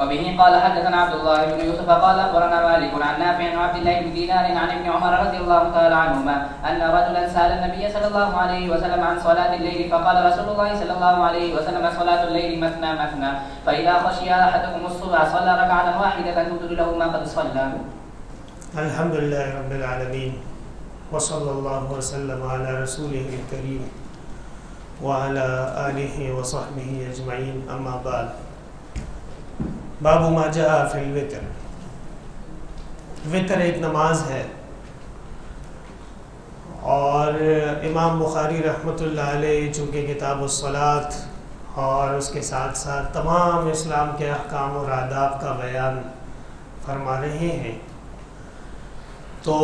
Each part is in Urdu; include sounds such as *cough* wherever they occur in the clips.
وبه قال حدثنا عبد الله بن يوسف قال أخبرنا مالك عن نافع عن عبد الله بن دينار عن ابن عمر رضي الله تعالى عنهما أن رجلا سأل النبي صلى الله عليه وسلم عن صلاة الليل فقال رسول الله صلى الله عليه وسلم صلاة الليل مثنى مثنى فإذا خشي أحدكم الصبح صلى ركعة واحدة تبدل له ما قد صلى. الحمد لله رب العالمين وصلى الله وسلم على رسوله الكريم وعلى آله وصحبه أجمعين. أما بعد باب ما جاء فی الوتر۔ وطر ایک نماز ہے۔ اور امام بخاری رحمۃ اللہ علیہ چونکہ کتاب الصلاۃ اور اس کے ساتھ ساتھ تمام اسلام کے احکام اور آداب کا بیان فرما رہے ہیں۔ تو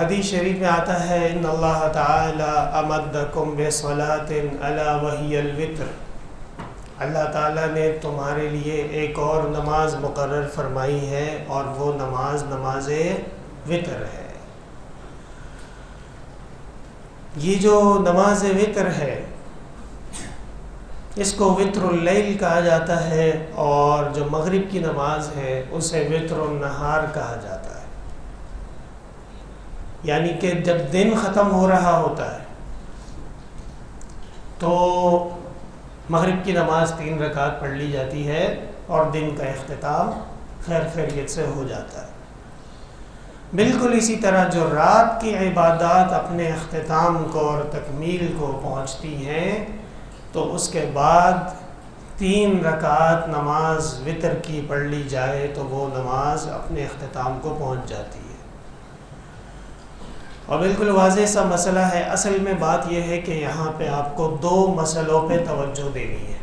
حدیث شریف میں آتا ہے، ان اللہ تعالی امدکم بصلاۃ علی وحی الوتر۔ اللہ تعالیٰ نے تمہارے لیے ایک اور نماز مقرر فرمائی ہے اور وہ نماز نماز وطر ہے۔ یہ جو نماز وطر ہے، اس کو وطر اللیل کہا جاتا ہے اور جو مغرب کی نماز ہے، اسے وطر النہار کہا جاتا ہے۔ یعنی کہ جب دن ختم ہو رہا ہوتا ہے، تو مغرب کی نماز تین رکعت پڑھ لی جاتی ہے اور دن کا اختتام خیر خیریت سے ہو جاتا ہے۔ بالکل اسی طرح جو رات کی عبادات اپنے اختتام کو اور تکمیل کو پہنچتی ہیں، تو اس کے بعد تین رکعت نماز وطر کی پڑھ لی جائے تو وہ نماز اپنے اختتام کو پہنچ جاتی ہے۔ اور بالکل واضح سا مسئلہ ہے۔ اصل میں بات یہ ہے کہ یہاں پہ آپ کو دو مسئلوں پہ توجہ دینی ہے۔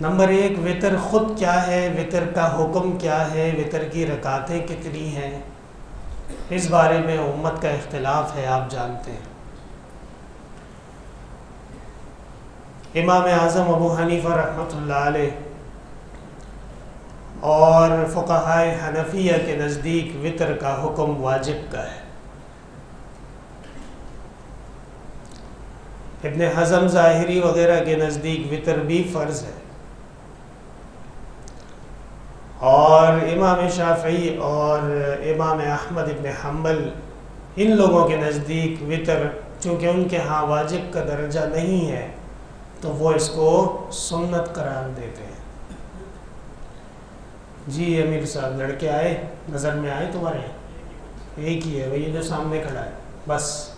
نمبر ایک، وطر خود کیا ہے؟ وطر کا حکم کیا ہے؟ وطر کی رکاتیں کتنی ہیں؟ اس بارے میں امت کا اختلاف ہے، آپ جانتے ہیں۔ امام اعظم ابو حنیفہ رحمۃ اللہ علیہ اور فقہائے حنفیہ کے نزدیک وطر کا حکم واجب کا ہے۔ ابن حزم ظاہری وغیرہ کے نزدیک وطر بھی فرض ہے۔ اور امام شافعی اور امام احمد ابن حنبل ان لوگوں کے نزدیک وطر، چونکہ ان کے ہاں واجب کا درجہ نہیں ہے، تو وہ اس کو سنت قرار دیتے ہیں۔ جی امیر صاحب، لڑکے آئے، نظر میں آئے تمہارے؟ ایک ہی ہے وہی جو سامنے کھڑا ہے، بس۔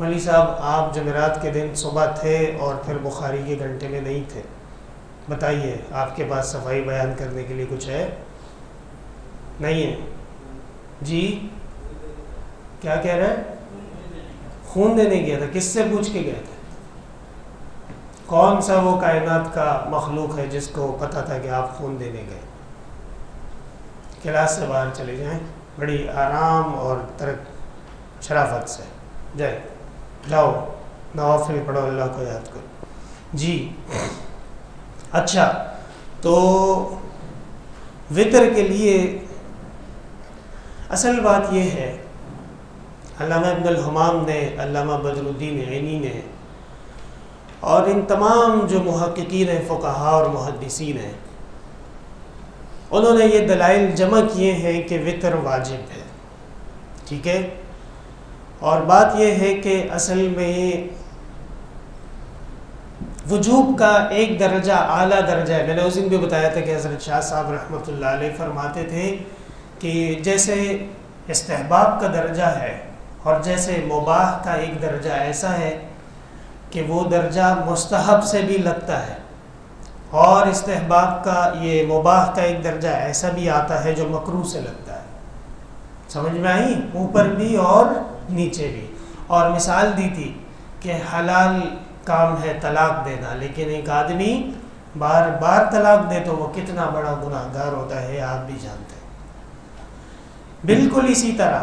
ملی صاحب، آپ جمعرات کے دن صبح تھے اور پھر بخاری کے گھنٹے میں نہیں تھے۔ بتائیے، آپ کے پاس صفائی بیان کرنے کے لیے کچھ ہے؟ نہیں ہے۔ جی؟ کیا کہہ رہے ہیں؟ خون دینے گیا تھا۔ کس سے پوچھ کے گئے تھے کون سا وہ کائنات کا مخلوق ہے جس کو پتہ تھا کہ آپ خون دینے گئے؟ کلاس سے باہر چلے جائیں۔ بڑی آرام اور ترک شرافت سے۔ جائے جاؤ نوافل پڑھو، اللہ کو یاد کرو۔ جی اچھا تو وطر کے لیے اصل بات یہ ہے، علامہ ابن الحمام نے، علامہ بدر الدین عینی نے، اور ان تمام جو محققین ہیں فقہا اور محدثین ہیں، انہوں نے یہ دلائل جمع کیے ہیں کہ وطر واجب ہے۔ ٹھیک ہے؟ اور بات یہ ہے کہ اصل میں وجوب کا ایک درجہ اعلیٰ درجہ ہے۔ میں نے اس دن بھی بتایا تھا کہ حضرت شاہ صاحب رحمۃ اللہ علیہ فرماتے تھے کہ جیسے استحباب کا درجہ ہے اور جیسے مباح کا ایک درجہ ایسا ہے کہ وہ درجہ مستحب سے بھی لگتا ہے اور استحباب کا یہ مباح کا ایک درجہ ایسا بھی آتا ہے جو مکرو سے لگتا ہے۔ سمجھ میں آئی؟ اوپر بھی اور نیچے بھی۔ اور مثال دی تھی کہ حلال کام ہے طلاق دینا، لیکن ایک آدمی بار بار طلاق دے تو وہ کتنا بڑا گناہ گار ہوتا ہے، آپ بھی جانتے ہیں۔ بالکل اسی طرح،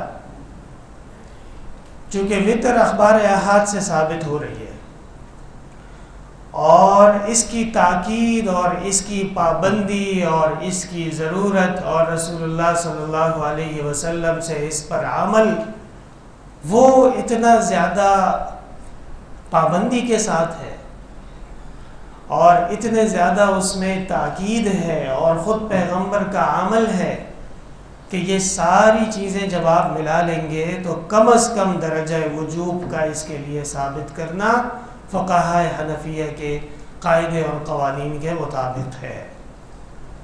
چونکہ وطر اخبار احاد سے ثابت ہو رہی ہے، اور اس کی تاکید اور اس کی پابندی اور اس کی ضرورت اور رسول اللہ صلی اللہ علیہ وسلم سے اس پر عمل وہ اتنا زیادہ پابندی کے ساتھ ہے اور اتنے زیادہ اس میں تاکید ہے اور خود پیغمبر کا عمل ہے کہ یہ ساری چیزیں جب آپ ملا لیں گے تو کم از کم درجہ وجوب کا اس کے لیے ثابت کرنا فقہ حنفیہ کے قاعدے اور قوانین کے مطابق ہے۔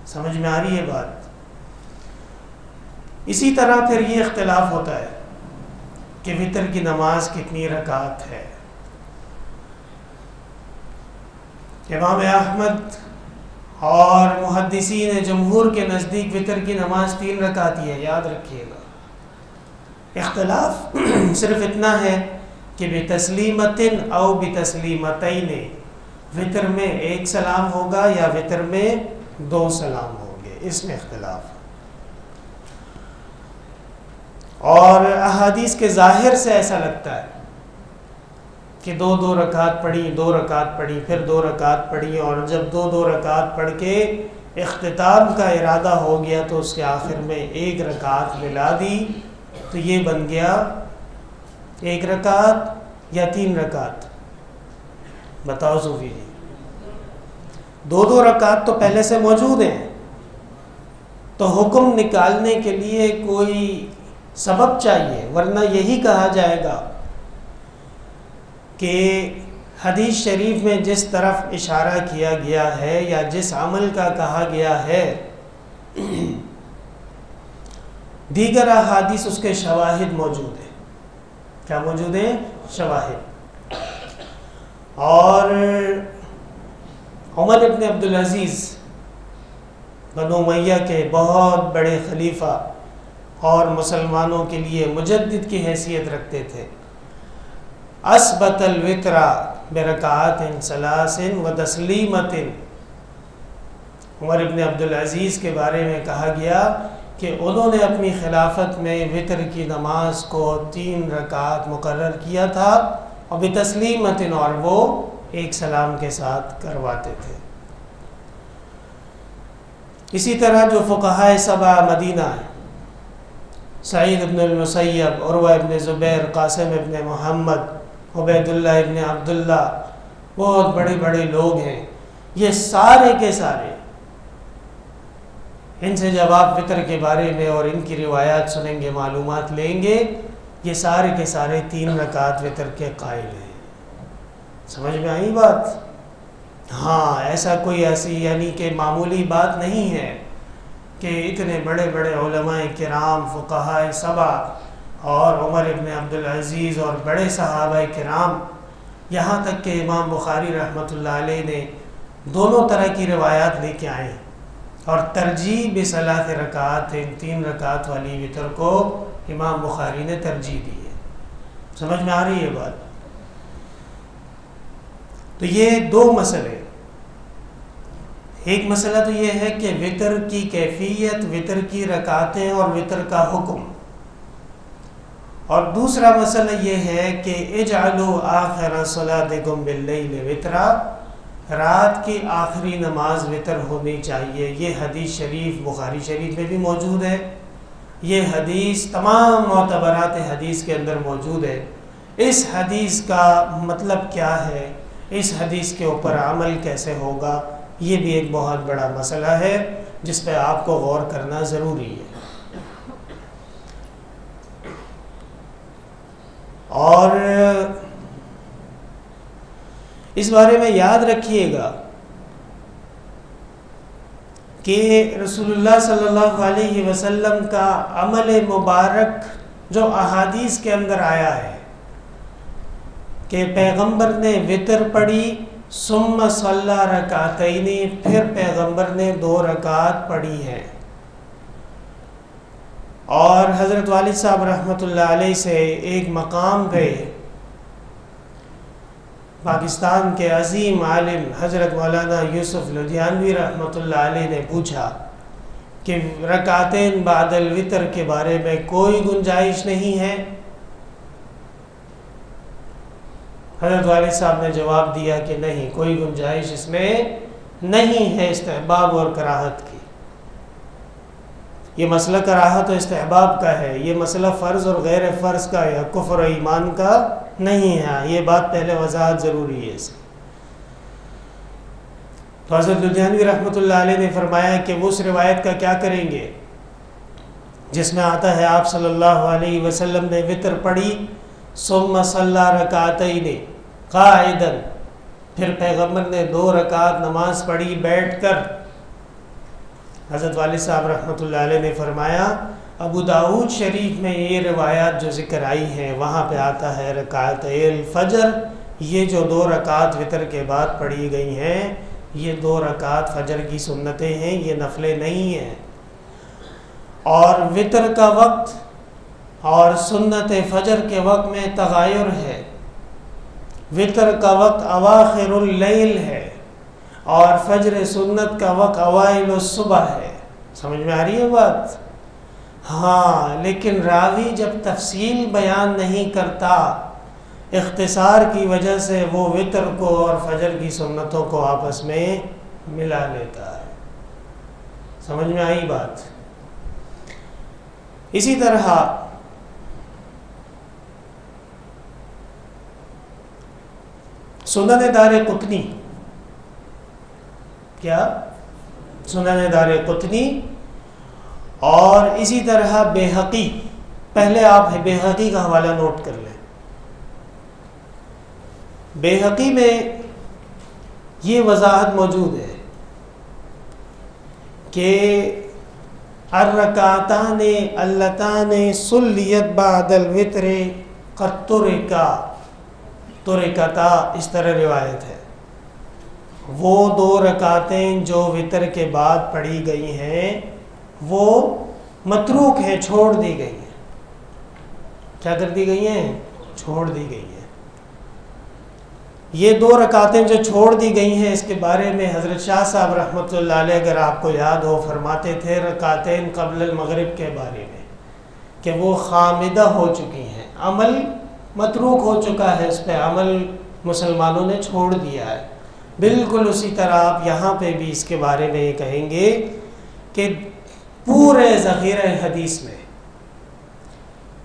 سمجھ میں آ رہی ہے بات؟ اسی طرح پھر یہ اختلاف ہوتا ہے۔ کہ وطر کی نماز کتنی رکعت ہے۔ امام احمد اور محدثین جمہور کے نزدیک وطر کی نماز تین رکعتی ہے، یاد رکھیے گا۔ اختلاف *clears throat* صرف اتنا ہے کہ بے تسلیمتن او بے تسلیمتین وطر میں ایک سلام ہوگا یا وطر میں دو سلام ہوں گے، اس میں اختلاف اور احادیث کے ظاہر سے ایسا لگتا ہے کہ دو دو رکعت پڑھی، دو رکعت پڑھی، پھر دو رکعت پڑھی اور جب دو دو رکعت پڑھ کے اختتام کا ارادہ ہو گیا تو اس کے آخر میں ایک رکعت ملا دی، تو یہ بن گیا ایک رکعت یا تین رکعت؟ بتاؤ صوفی جی دو دو رکعت تو پہلے سے موجود ہیں۔ تو حکم نکالنے کے لیے کوئی سبب چاہیے، ورنہ یہی کہا جائے گا کہ حدیث شریف میں جس طرف اشارہ کیا گیا ہے یا جس عمل کا کہا گیا ہے، دیگر احادیث اس کے شواہد موجود ہیں۔ کیا موجود ہیں؟ شواہد۔ اور عمر ابن عبدالعزیز بنو میہ کے بہت بڑے خلیفہ اور مسلمانوں کے لیے مجدد کی حیثیت رکھتے تھے۔ اسبت الوطرا برکعات سلاسن و تسلیمت عمر ابن عبدالعزیز کے بارے میں کہا گیا کہ انہوں نے اپنی خلافت میں وطر کی نماز کو تین رکعات مقرر کیا تھا اور بتسلیمت اور وہ ایک سلام کے ساتھ کرواتے تھے۔ اسی طرح جو فقہ سبا مدینہ ہے سعید ابن المسیب، عروہ ابن زبیر، قاسم ابن محمد عبید اللہ ابن عبداللہ، بہت بڑے بڑے لوگ ہیں۔ یہ سارے کے سارے ان سے جب آپ فطر کے بارے میں اور ان کی روایات سنیں گے، معلومات لیں گے، یہ سارے کے سارے تین رکعت وطر کے قائل ہیں۔ سمجھ میں آئی بات؟ ہاں ایسا کوئی ایسی یعنی کہ معمولی بات نہیں ہے۔ کہ اتنے بڑے بڑے علماء کرام فقہ صبا اور عمر ابن عبدالعزیز اور بڑے صحابہ کرام، یہاں تک کہ امام بخاری رحمۃ اللہ علیہ نے دونوں طرح کی روایات لے کے آئے ہیں اور ترجیح بصلاح رکعت ان تین رکعت والی وطر کو امام بخاری نے ترجیح دی ہے۔ سمجھ میں آ رہی ہے بات؟ تو یہ دو مسئلے ایک مسئلہ تو یہ ہے کہ وطر کی کیفیت، وطر کی رکعتیں اور وطر کا حکم۔ اور دوسرا مسئلہ یہ ہے کہ اجعلو آخر صلاتکم باللیل وطرا رات کی آخری نماز وطر ہونی چاہیے۔ یہ حدیث شریف، بخاری شریف میں بھی موجود ہے۔ یہ حدیث، تمام معتبرات حدیث کے اندر موجود ہے۔ اس حدیث کا مطلب کیا ہے؟ اس حدیث کے اوپر عمل کیسے ہوگا؟ یہ بھی ایک بہت بڑا مسئلہ ہے جس پہ آپ کو غور کرنا ضروری ہے۔ اور اس بارے میں یاد رکھیے گا کہ رسول اللہ صلی اللہ علیہ وسلم کا عمل مبارک جو احادیث کے اندر آیا ہے کہ پیغمبر نے وطر پڑھی ثم صلی رکعتینی پھر پیغمبر نے دو رکعت پڑھی ہے اور حضرت والد صاحب رحمۃ اللہ علیہ سے ایک مقام پہ پاکستان کے عظیم عالم حضرت مولانا یوسف لدھیانوی رحمۃ اللہ علیہ نے پوچھا کہ رکعتین بعد الوطر کے بارے میں کوئی گنجائش نہیں ہے؟ حضرت والد صاحب نے جواب دیا کہ نہیں، کوئی گنجائش اس میں نہیں ہے استحباب اور کراہت کی۔ یہ مسئلہ کراہت و استحباب کا ہے، یہ مسئلہ فرض اور غیر فرض کا یا کفر و ایمان کا نہیں ہے۔ یہ بات پہلے وضاحت ضروری ہے۔ اس تو حضرت لدھیانوی رحمۃ اللہ علیہ نے فرمایا کہ وہ اس روایت کا کیا کریں گے؟ جس میں آتا ہے، آپ صلی اللہ علیہ وسلم نے وطر پڑھی سم صلی رکعتین قائدن پھر پیغمبر نے دو رکعت نماز پڑھی، بیٹھ کر۔ حضرت والد صاحب رحمۃ اللہ علیہ نے فرمایا، ابو داود شریف میں یہ روایات جو ذکر آئی ہیں، وہاں پہ آتا ہے رکعت الفجر۔ یہ جو دو رکعت وطر کے بعد پڑھی گئی ہیں، یہ دو رکعت فجر کی سنتیں ہیں، یہ نفلیں نہیں ہیں۔ اور وطر کا وقت اور سنت فجر کے وقت میں تغیر ہے۔ وطر کا وقت اواخر اللیل ہے اور فجر سنت کا وقت اوائل الصبح ہے۔ سمجھ میں آ رہی ہے بات؟ ہاں لیکن راوی جب تفصیل بیان نہیں کرتا، اختصار کی وجہ سے وہ وطر کو اور فجر کی سنتوں کو آپس میں ملا لیتا ہے۔ سمجھ میں آئی بات؟ اسی طرح سنن دار قطنی۔ کیا؟ سنن دار قطنی۔ اور اسی طرح بے حقی پہلے آپ بے حقی کا حوالہ نوٹ کر لیں۔ بے حقی میں یہ وضاحت موجود ہے کہ ارکاتان اللتان سلیت بعد الوطر قد ترکا ترکتا اس طرح روایت ہے۔ وہ دو رکاتیں جو وطر کے بعد پڑھی گئی ہیں، وہ متروک ہیں چھوڑ دی گئی ہیں۔ کیا کر دی گئی ہیں؟ چھوڑ دی گئی ہیں۔ یہ دو رکعتیں جو چھوڑ دی گئی ہیں، اس کے بارے میں حضرت شاہ صاحب رحمۃ اللہ علیہ اگر آپ کو یاد ہو، فرماتے تھے رکعتین قبل المغرب کے بارے میں کہ وہ خامدہ ہو چکی ہیں۔ عمل متروک ہو چکا ہے، اس پہ عمل مسلمانوں نے چھوڑ دیا ہے۔ بالکل اسی طرح آپ یہاں پہ بھی اس کے بارے میں یہ کہیں گے کہ پورے ذخیرہ حدیث میں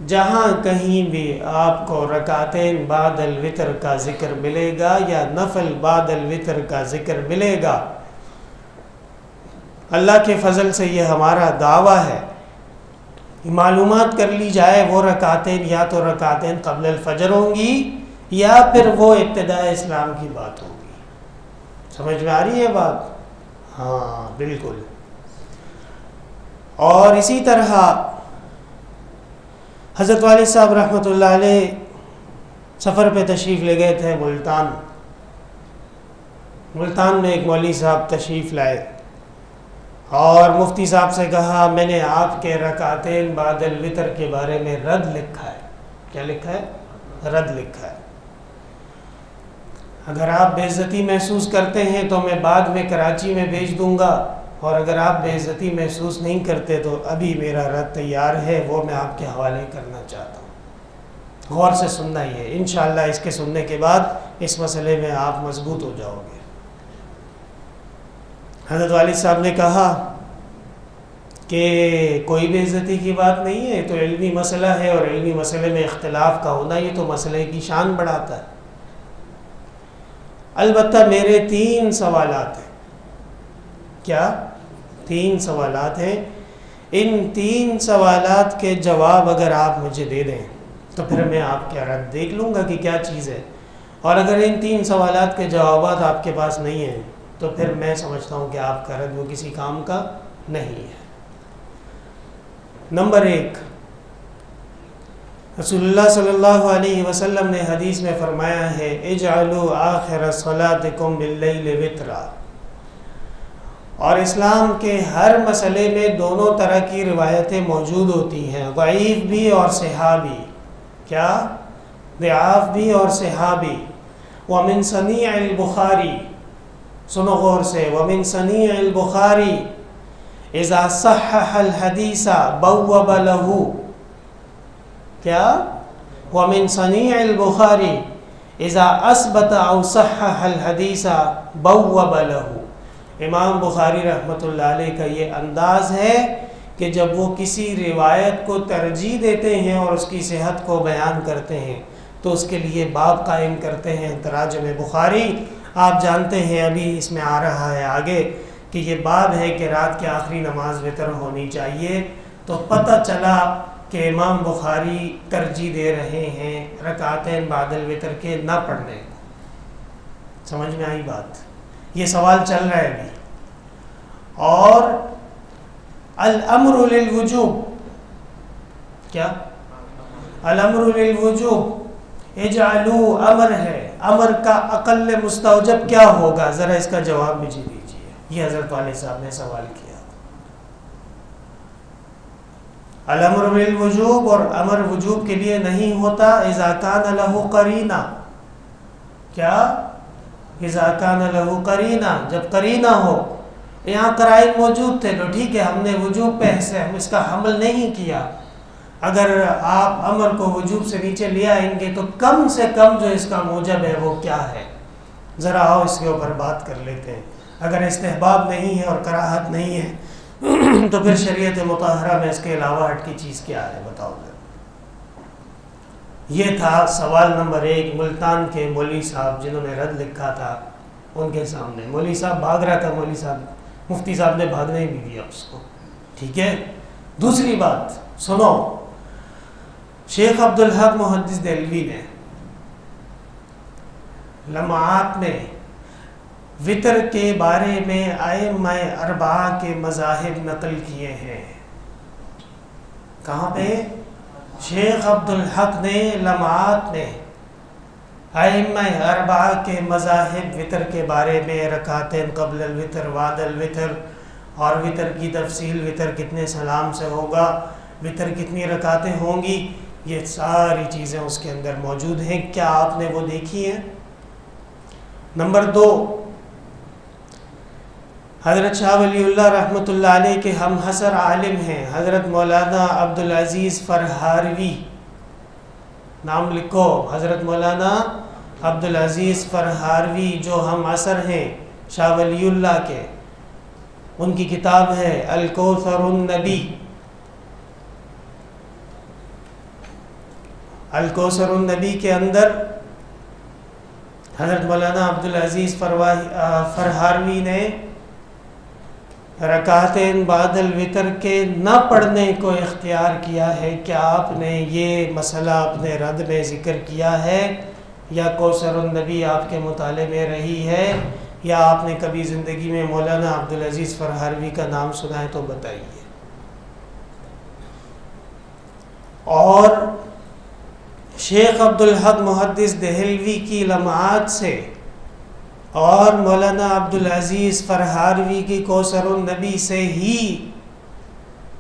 جہاں کہیں بھی آپ کو رکعتین بعد الوطر کا ذکر ملے گا یا نفل بعد الوطر کا ذکر ملے گا، اللہ کے فضل سے یہ ہمارا دعویٰ ہے۔ معلومات کر لی جائے، وہ رکعتین یا تو رکعتین قبل الفجر ہوں گی یا پھر وہ ابتداء اسلام کی بات ہوگی سمجھ میں آ رہی ہے بات؟ ہاں بالکل۔ اور اسی طرح حضرت والد صاحب رحمۃ اللہ علیہ سفر پہ تشریف لے گئے تھے ملتان۔ ملتان میں ایک مولوی صاحب تشریف لائے۔ اور مفتی صاحب سے کہا، میں نے آپ کے رکعتین بعد الوطر کے بارے میں رد لکھا ہے۔ کیا لکھا ہے؟ رد لکھا ہے۔ اگر آپ بے عزتی محسوس کرتے ہیں تو میں بعد میں کراچی میں بھیج دوں گا، اور اگر آپ بے عزتی محسوس نہیں کرتے تو ابھی میرا رد تیار ہے، وہ میں آپ کے حوالے کرنا چاہتا ہوں۔ غور سے سننا ہی ہے۔ انشاءاللہ اس کے سننے کے بعد اس مسئلے میں آپ مضبوط ہو جاؤ گے۔ حضرت والد صاحب نے کہا کہ کوئی بے عزتی کی بات نہیں ہے، تو علمی مسئلہ ہے اور علمی مسئلے میں اختلاف کا ہونا یہ تو مسئلے کی شان بڑھاتا ہے۔ البتہ میرے تین سوالات ہیں۔ کیا؟ تین سوالات ہیں۔ ان تین سوالات کے جواب اگر آپ مجھے دے دیں، تو پھر میں آپ کے رد دیکھ لوں گا کہ کیا چیز ہے۔ اور اگر ان تین سوالات کے جوابات آپ کے پاس نہیں ہیں تو پھر میں سمجھتا ہوں کہ آپ کا رد وہ کسی کام کا نہیں ہے۔ نمبر ایک، رسول اللہ صلی اللہ علیہ وسلم نے حدیث میں فرمایا ہے، اجعلوا آخر صلاتکم باللیل وطرا اور اسلام کے ہر مسئلے میں دونوں طرح کی روایتیں موجود ہوتی ہیں، ضعیف بھی اور صحابی کیا؟ ضعاف بھی اور صحابی ومن صنیع البخاری سنو غور سے، ومن صنیع البخاری اذا صحح الحدیث بوب له کیا؟ ومن صنیع البخاری اذا اثبت او صحح الحدیث بوب له۔ امام بخاری رحمۃ اللہ علیہ کا یہ انداز ہے کہ جب وہ کسی روایت کو ترجیح دیتے ہیں اور اس کی صحت کو بیان کرتے ہیں تو اس کے لیے باب قائم کرتے ہیں تراجم بخاری۔ آپ جانتے ہیں ابھی اس میں آ رہا ہے آگے کہ یہ باب ہے کہ رات کی آخری نماز وطر ہونی چاہیے۔ تو پتہ چلا کہ امام بخاری ترجیح دے رہے ہیں رکعتین بادل وطر کے نہ پڑھنے کو۔ سمجھ میں آئی بات؟ یہ سوال چل رہا ہے ابھی۔ اور الامر للوجوب۔ کیا؟ الامر للوجوب۔ اجعلو امر ہے۔ امر کا اقل مستوجب کیا ہوگا؟ ذرا اس کا جواب مجھے دیجیے یہ حضرت والے صاحب نے سوال کیا۔ الامر للوجوب اور امر وجوب کے لیے نہیں ہوتا۔ اذا کان له قرینہ۔ کیا؟ اذا کان له قرینہ۔ جب قرینہ ہو، یہاں قرائن موجود تھے تو ٹھیک ہے، ہم نے وجوب پہ سے ہم اس کا حمل نہیں کیا۔ اگر آپ امر کو وجوب سے نیچے لے آئیں گے تو کم سے کم جو اس کا موجب ہے وہ کیا ہے؟ ذرا آؤ اس کے اوپر بات کر لیتے ہیں۔ اگر استحباب نہیں ہے اور کراہت نہیں ہے، *clears throat* تو پھر شریعت مطالعہ میں اس کے علاوہ ہٹ کی چیز کیا ہے؟ بتاؤ۔ گے یہ تھا سوال نمبر ایک ملتان کے مولوی صاحب جنہوں نے رد لکھا تھا ان کے سامنے۔ مولوی صاحب بھاگ رہا تھا، مولوی صاحب، مفتی صاحب نے بھاگنے ہی نہیں دیا اس کو۔ ٹھیک ہے؟ دوسری بات، سنو۔ شیخ عبدالحق محدث دہلوی نے لمعات میں وطر کے بارے میں ائمہ اربعہ کے مذاہب نقل کیے ہیں۔ کہاں پہ؟ شیخ عبدالحق نے لمعات میں ائمہ اربعہ کے مذاہب وطر کے بارے میں رکعتین قبل الوطر وعد الوطر اور وطر کی تفصیل، وطر کتنے سلام سے ہوگا، وطر کتنی رکعتیں ہوں گی یہ ساری چیزیں اس کے اندر موجود ہیں۔ کیا آپ نے وہ دیکھی ہیں؟ نمبر دو، حضرت شاہ ولی اللہ رحمۃ اللہ علیہ کے ہم حسر عالم ہیں۔ حضرت مولانا عبدالعزیز فرہاروی۔ نام لکھو، حضرت مولانا عبدالعزیز فرہاروی جو ہم عصر ہیں شاہ ولی اللہ کے۔ ان کی کتاب ہے الکوثر النبی۔ الکوثر النبی کے اندر حضرت مولانا عبدالعزیز فرہاروی نے رکعتین بعد الوطر کے نہ پڑھنے کو اختیار کیا ہے کیا آپ نے یہ مسئلہ اپنے رد میں ذکر کیا ہے یا کوثر النبی آپ کے مطالعے میں رہی ہے یا آپ نے کبھی زندگی میں مولانا عبدالعزیز فرہاروی کا نام سنا ہے تو بتائیے۔ اور شیخ عبدالحق محدث دہلوی کی لمعات سے اور مولانا عبدالعزیز فرہاروی کی کوثر النبی سے ہی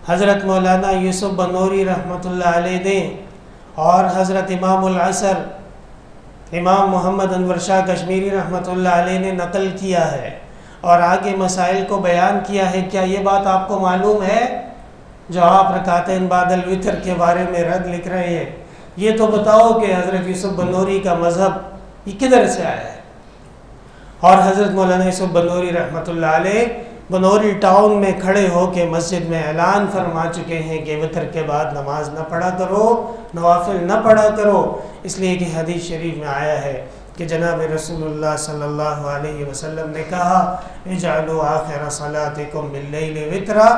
حضرت مولانا یوسف بنوری رحمۃ اللہ علیہ نے اور حضرت امام العصر، امام محمد انور شاہ کشمیری رحمۃ اللہ علیہ نے نقل کیا ہے اور آگے مسائل کو بیان کیا ہے۔ کیا یہ بات آپ کو معلوم ہے؟ جو آپ رکعتین بعد الوطر کے بارے میں رد لکھ رہے ہیں۔ یہ تو بتاؤ کہ حضرت یوسف بنوری کا مذہب یہ کدھر سے آیا ہے؟ اور حضرت مولانا یوسف بنوری رحمۃ اللہ علیہ بنوری ٹاؤن میں کھڑے ہو کے مسجد میں اعلان فرما چکے ہیں کہ وطر کے بعد نماز نہ پڑھا کرو، نوافل نہ پڑھا کرو۔ اس لیے کہ حدیث شریف میں آیا ہے کہ جناب رسول اللہ صلی اللہ علیہ وسلم نے کہا، اجعلوا آخر صلاتکم باللیل وطرا،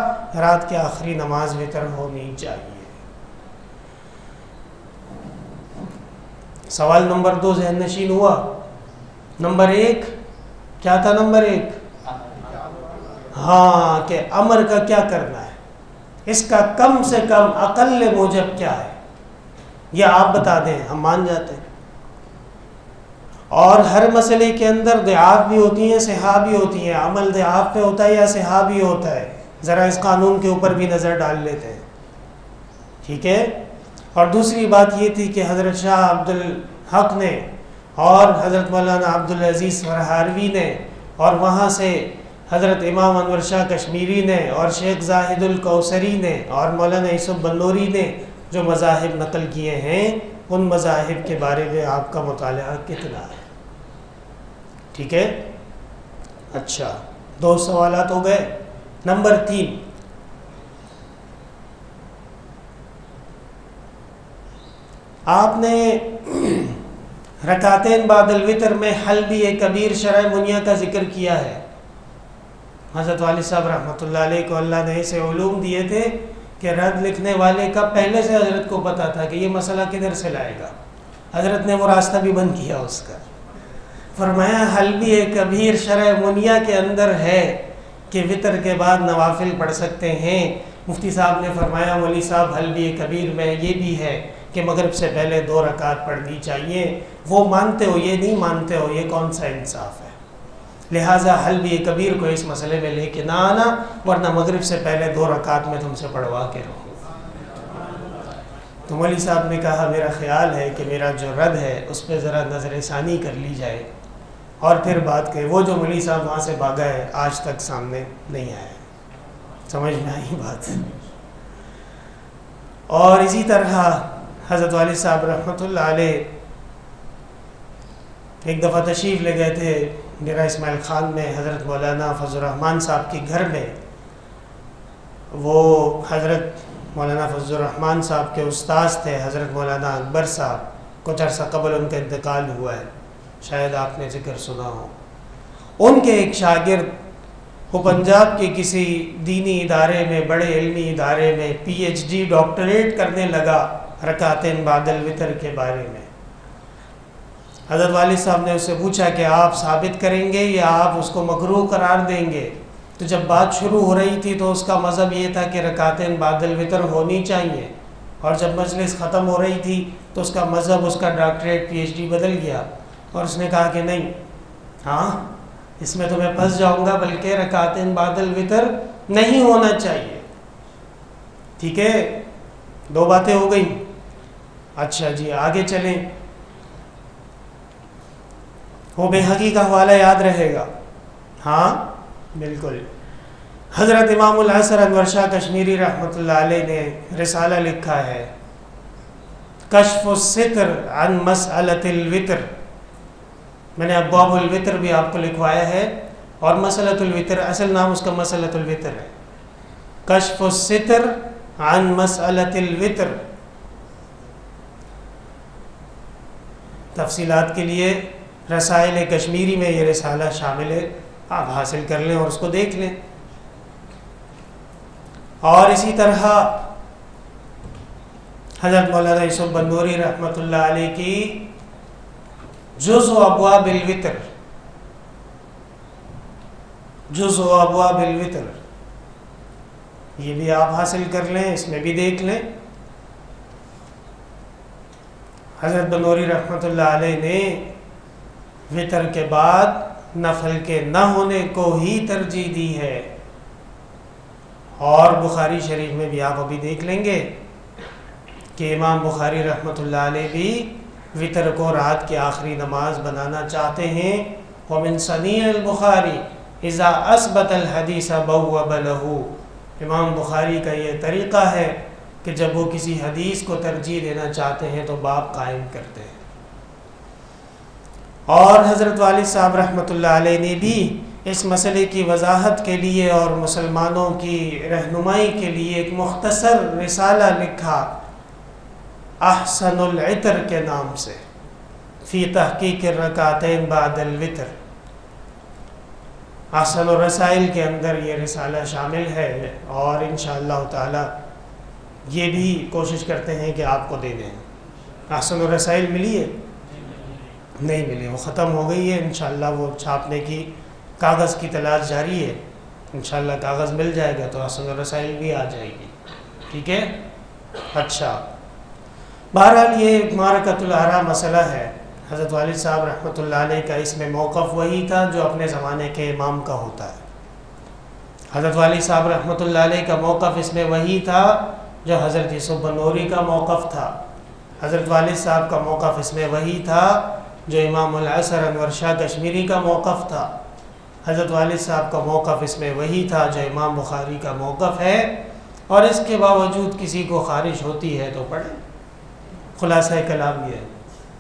رات کی آخری نماز وطر ہونی چاہیے۔ سوال نمبر دو ذہن نشین ہوا۔ نمبر ایک، کیا تھا نمبر ایک؟ ہاں کہ امر کا کیا کرنا ہے؟ اس کا کم سے کم اقل موجب کیا ہے؟ یہ آپ بتا دیں، ہم مان جاتے ہیں۔ اور ہر مسئلے کے اندر دعات بھی ہوتی ہیں صحا بھی ہوتی ہیں۔ عمل دعات پہ ہوتا ہے یا صحا بھی ہوتا ہے؟ ذرا اس قانون کے اوپر بھی نظر ڈال لیتے ہیں۔ ٹھیک ہے؟ اور دوسری بات یہ تھی کہ حضرت شاہ عبد الحق نے اور حضرت مولانا عبدالعزیز فرہاروی نے اور وہاں سے حضرت امام انور شاہ کشمیری نے اور شیخ زاہد الکوثری نے اور مولانا یوسف بنوری نے جو مذاہب نقل کیے ہیں، ان مذاہب کے بارے میں آپ کا مطالعہ کتنا ہے؟ ٹھیک ہے؟ اچھا دو سوالات ہو گئے۔ نمبر تین آپ نے رکاتین بعد الوطر میں حل بھی ایک کبیر شرح منیا کا ذکر کیا ہے۔ حضرت والد صاحب رحمۃ اللہ علیہ کو اللہ نے ایسے علوم دیے تھے کہ رد لکھنے والے کا پہلے سے حضرت کو پتا تھا کہ یہ مسئلہ کدھر سے لائے گا۔ حضرت نے وہ راستہ بھی بند کیا اس کا۔ فرمایا حل بھی ایک کبیر شرح منیا کے اندر ہے کہ وطر کے بعد نوافل پڑھ سکتے ہیں۔ مفتی صاحب نے فرمایا مولی صاحب حل بھی کبیر میں یہ بھی ہے کہ مغرب سے پہلے دو رکعت پڑھنی چاہیے، وہ مانتے ہو یہ نہیں مانتے ہو، یہ کون سا انصاف ہے؟ لہٰذا حل بھی کبیر کو اس مسئلے میں لے کے نہ آنا، ورنہ مغرب سے پہلے دو رکعت میں تم سے پڑھوا کے رہو۔ تو مولی صاحب نے کہا، میرا خیال ہے کہ میرا جو رد ہے، اس پہ ذرا نظر ثانی کر لی جائے۔ اور پھر بات کہ وہ جو ملی صاحب وہاں سے بھاگا ہے، آج تک سامنے نہیں آیا۔ سمجھ میں آئی بات؟ اور اسی طرح حضرت والد صاحب رحمۃ اللہ علیہ ایک دفعہ تشریف لے گئے تھے ڈیرا اسماعیل خان میں، حضرت مولانا فضل الرحمان صاحب کے گھر میں۔ وہ حضرت مولانا فضل الرحمان صاحب کے استاذ تھے، حضرت مولانا اکبر صاحب، کچھ عرصہ قبل ان کا انتقال ہوا ہے۔ شاید آپ نے ذکر سنا ہو۔ ان کے ایک شاگرد وہ پنجاب کے کسی دینی ادارے میں، بڑے علمی ادارے میں، پی ایچ ڈی، ڈاکٹریٹ کرنے لگا۔ رکاتین بادل وطر کے بارے میں۔ حضرت والد صاحب نے اس سے پوچھا کہ آپ ثابت کریں گے یا آپ اس کو مغرو قرار دیں گے؟ تو جب بات شروع ہو رہی تھی تو اس کا مذہب یہ تھا کہ رکاتین بادل وطر ہونی چاہیے۔ اور جب مجلس ختم ہو رہی تھی تو اس کا مذہب، اس کا ڈاکٹریٹ، پی ایچ ڈی بدل گیا اور اس نے کہا کہ نہیں ہاں اس میں تو میں پھنس جاؤں گا، بلکہ رکاتین بادل وطر نہیں ہونا چاہیے۔ ٹھیک ہے، دو باتیں ہو گئیں۔ اچھا جی آگے چلیں۔ وہ بے حقی کا حوالہ یاد رہے گا۔ ہاں بالکل۔ حضرت امام الحسر انور شاہ کشمیری رحمۃ اللہ علیہ نے رسالہ لکھا ہے۔ کشف الستر عن مسئلت الوطر۔ میں نے ابواب الوطر بھی آپ کو لکھوایا ہے اور مسلط الوطر، اصل نام اس کا مسلط الوطر ہے۔ کشف الستر عن مسئلت الوطر۔ تفصیلات کے لیے رسائل کشمیری میں یہ رسالہ شامل ہے، آپ حاصل کر لیں اور اس کو دیکھ لیں۔ اور اسی طرح حضرت مولانا یوسف بندوری رحمۃ اللہ علیہ کی جز و ابواب الوطر جز و ابواب الوطر یہ بھی آپ حاصل کر لیں، اس میں بھی دیکھ لیں۔ حضرت بنوری رحمۃ اللہ علیہ نے وطر کے بعد نفل کے نہ ہونے کو ہی ترجیح دی ہے۔ اور بخاری شریف میں بھی آپ ابھی دیکھ لیں گے کہ امام بخاری رحمۃ اللہ علیہ بھی وطر کو رات کی آخری نماز بنانا چاہتے ہیں۔ ومن صنی البخاری، اذا اسبت الحدیث بوب لہو امام بخاری کا یہ طریقہ ہے کہ جب وہ کسی حدیث کو ترجیح دینا چاہتے ہیں تو باپ قائم کرتے ہیں۔ اور حضرت والد صاحب رحمۃ اللہ علیہ نے بھی اس مسئلے کی وضاحت کے لیے اور مسلمانوں کی رہنمائی کے لیے ایک مختصر رسالہ لکھا، احسن العطر کے نام سے، فی تحقیق رکاتین بعد الوطر احسن الرسائل کے اندر یہ رسالہ شامل ہے اور انشاءاللہ تعالی یہ بھی کوشش کرتے ہیں کہ آپ کو دے دیں۔ احسن الرسائل ملی ہے؟ نہیں ملی۔ وہ ختم ہو گئی ہے۔ انشاءاللہ وہ چھاپنے کی کاغذ کی تلاش جاری ہے۔ انشاءاللہ کاغذ مل جائے گا تو احسن الرسائل بھی آ جائے گی۔ ٹھیک ہے؟ اچھا۔ بہرحال یہ ایک مارکت الحرا مسئلہ ہے۔ حضرت والد صاحب رحمۃ اللہ علیہ کا اس میں موقف وہی تھا جو اپنے زمانے کے امام کا ہوتا ہے۔ حضرت والد صاحب رحمۃ اللہ علیہ کا موقف اس میں وہی تھا جو حضرت یوسف بنوری کا موقف تھا، حضرت والد صاحب کا موقف اس میں وہی تھا جو امام العصر انور شاہ کشمیری کا موقف تھا۔ حضرت والد صاحب کا موقف اس میں وہی تھا جو امام بخاری کا موقف ہے۔ اور اس کے باوجود کسی کو خارش ہوتی ہے تو پڑھے خلاصہ کلام یہ ہے۔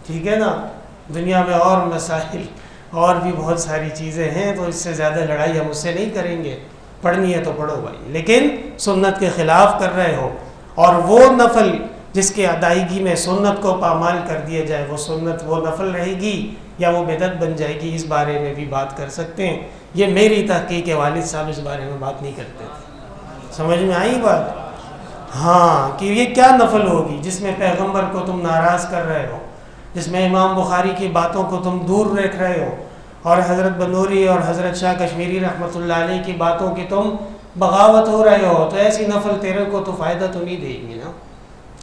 ٹھیک ہے نا؟ دنیا میں اور مسائل، اور بھی بہت ساری چیزیں ہیں تو اس سے زیادہ لڑائی ہم اس سے نہیں کریں گے۔ پڑھنی ہے تو پڑھو بھائی۔ لیکن سنت کے خلاف کر رہے ہو۔ اور وہ نفل جس کی ادائیگی میں سنت کو پامال کر دیا جائے، وہ سنت، وہ نفل رہے گی یا وہ بدت بن جائے گی، اس بارے میں بھی بات کر سکتے ہیں۔ یہ میری تحقیق والد صاحب اس بارے میں بات نہیں کرتے تھے۔ سمجھ میں آئی بات؟ ہاں کہ یہ کیا نفل ہوگی؟ جس میں پیغمبر کو تم ناراض کر رہے ہو، جس میں امام بخاری کی باتوں کو تم دور رکھ رہے ہو، اور حضرت بنوری اور حضرت شاہ کشمیری رحمۃ اللہ علیہ کی باتوں کی تم بغاوت ہو رہے ہو، تو ایسی نفل تیرے کو تو فائدہ تو نہیں دے گی نا۔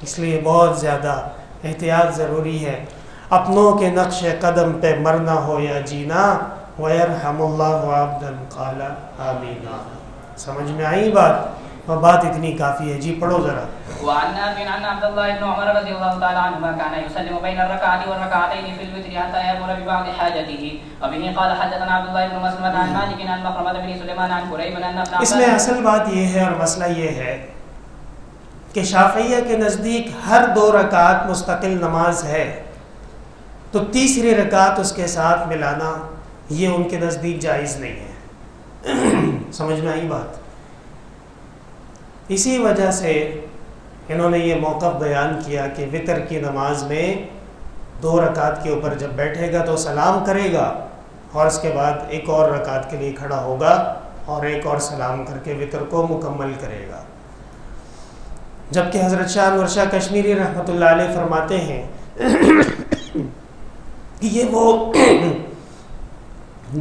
اس لیے بہت زیادہ احتیاط ضروری ہے۔ اپنوں کے نقش قدم پہ مرنا ہو یا جینا ویرحم اللہ عبدن قال آمینا سمجھ میں آئی بات؟ اور بات اتنی کافی ہے۔ جی پڑھو ذرا۔ وعن نافع عن عبد الله بن عمر رضي الله تعالى عنهما كان يسلم بين الركعة والركعتين في الوتر حتى يأمر ببعض حاجته. وبه قال حدثنا عبد الله بن مسلمة عن مالك عن مخرمة بن سليمان عن كريم أن ابن اس میں اصل بات یہ ہے اور مسئلہ یہ ہے کہ شافعیہ کے نزدیک ہر دو رکعت مستقل نماز ہے۔ تو تیسری رکعت اس کے ساتھ ملانا یہ ان کے نزدیک جائز نہیں ہے۔ *clears throat* سمجھ میں آئی بات؟ اسی وجہ سے انہوں نے یہ موقف بیان کیا کہ وطر کی نماز میں دو رکعت کے اوپر جب بیٹھے گا تو سلام کرے گا اور اس کے بعد ایک اور رکعت کے لیے کھڑا ہوگا اور ایک اور سلام کر کے وطر کو مکمل کرے گا۔ جبکہ حضرت شاہ انور شاہ کشمیری رحمۃ اللہ علیہ فرماتے ہیں کہ یہ وہ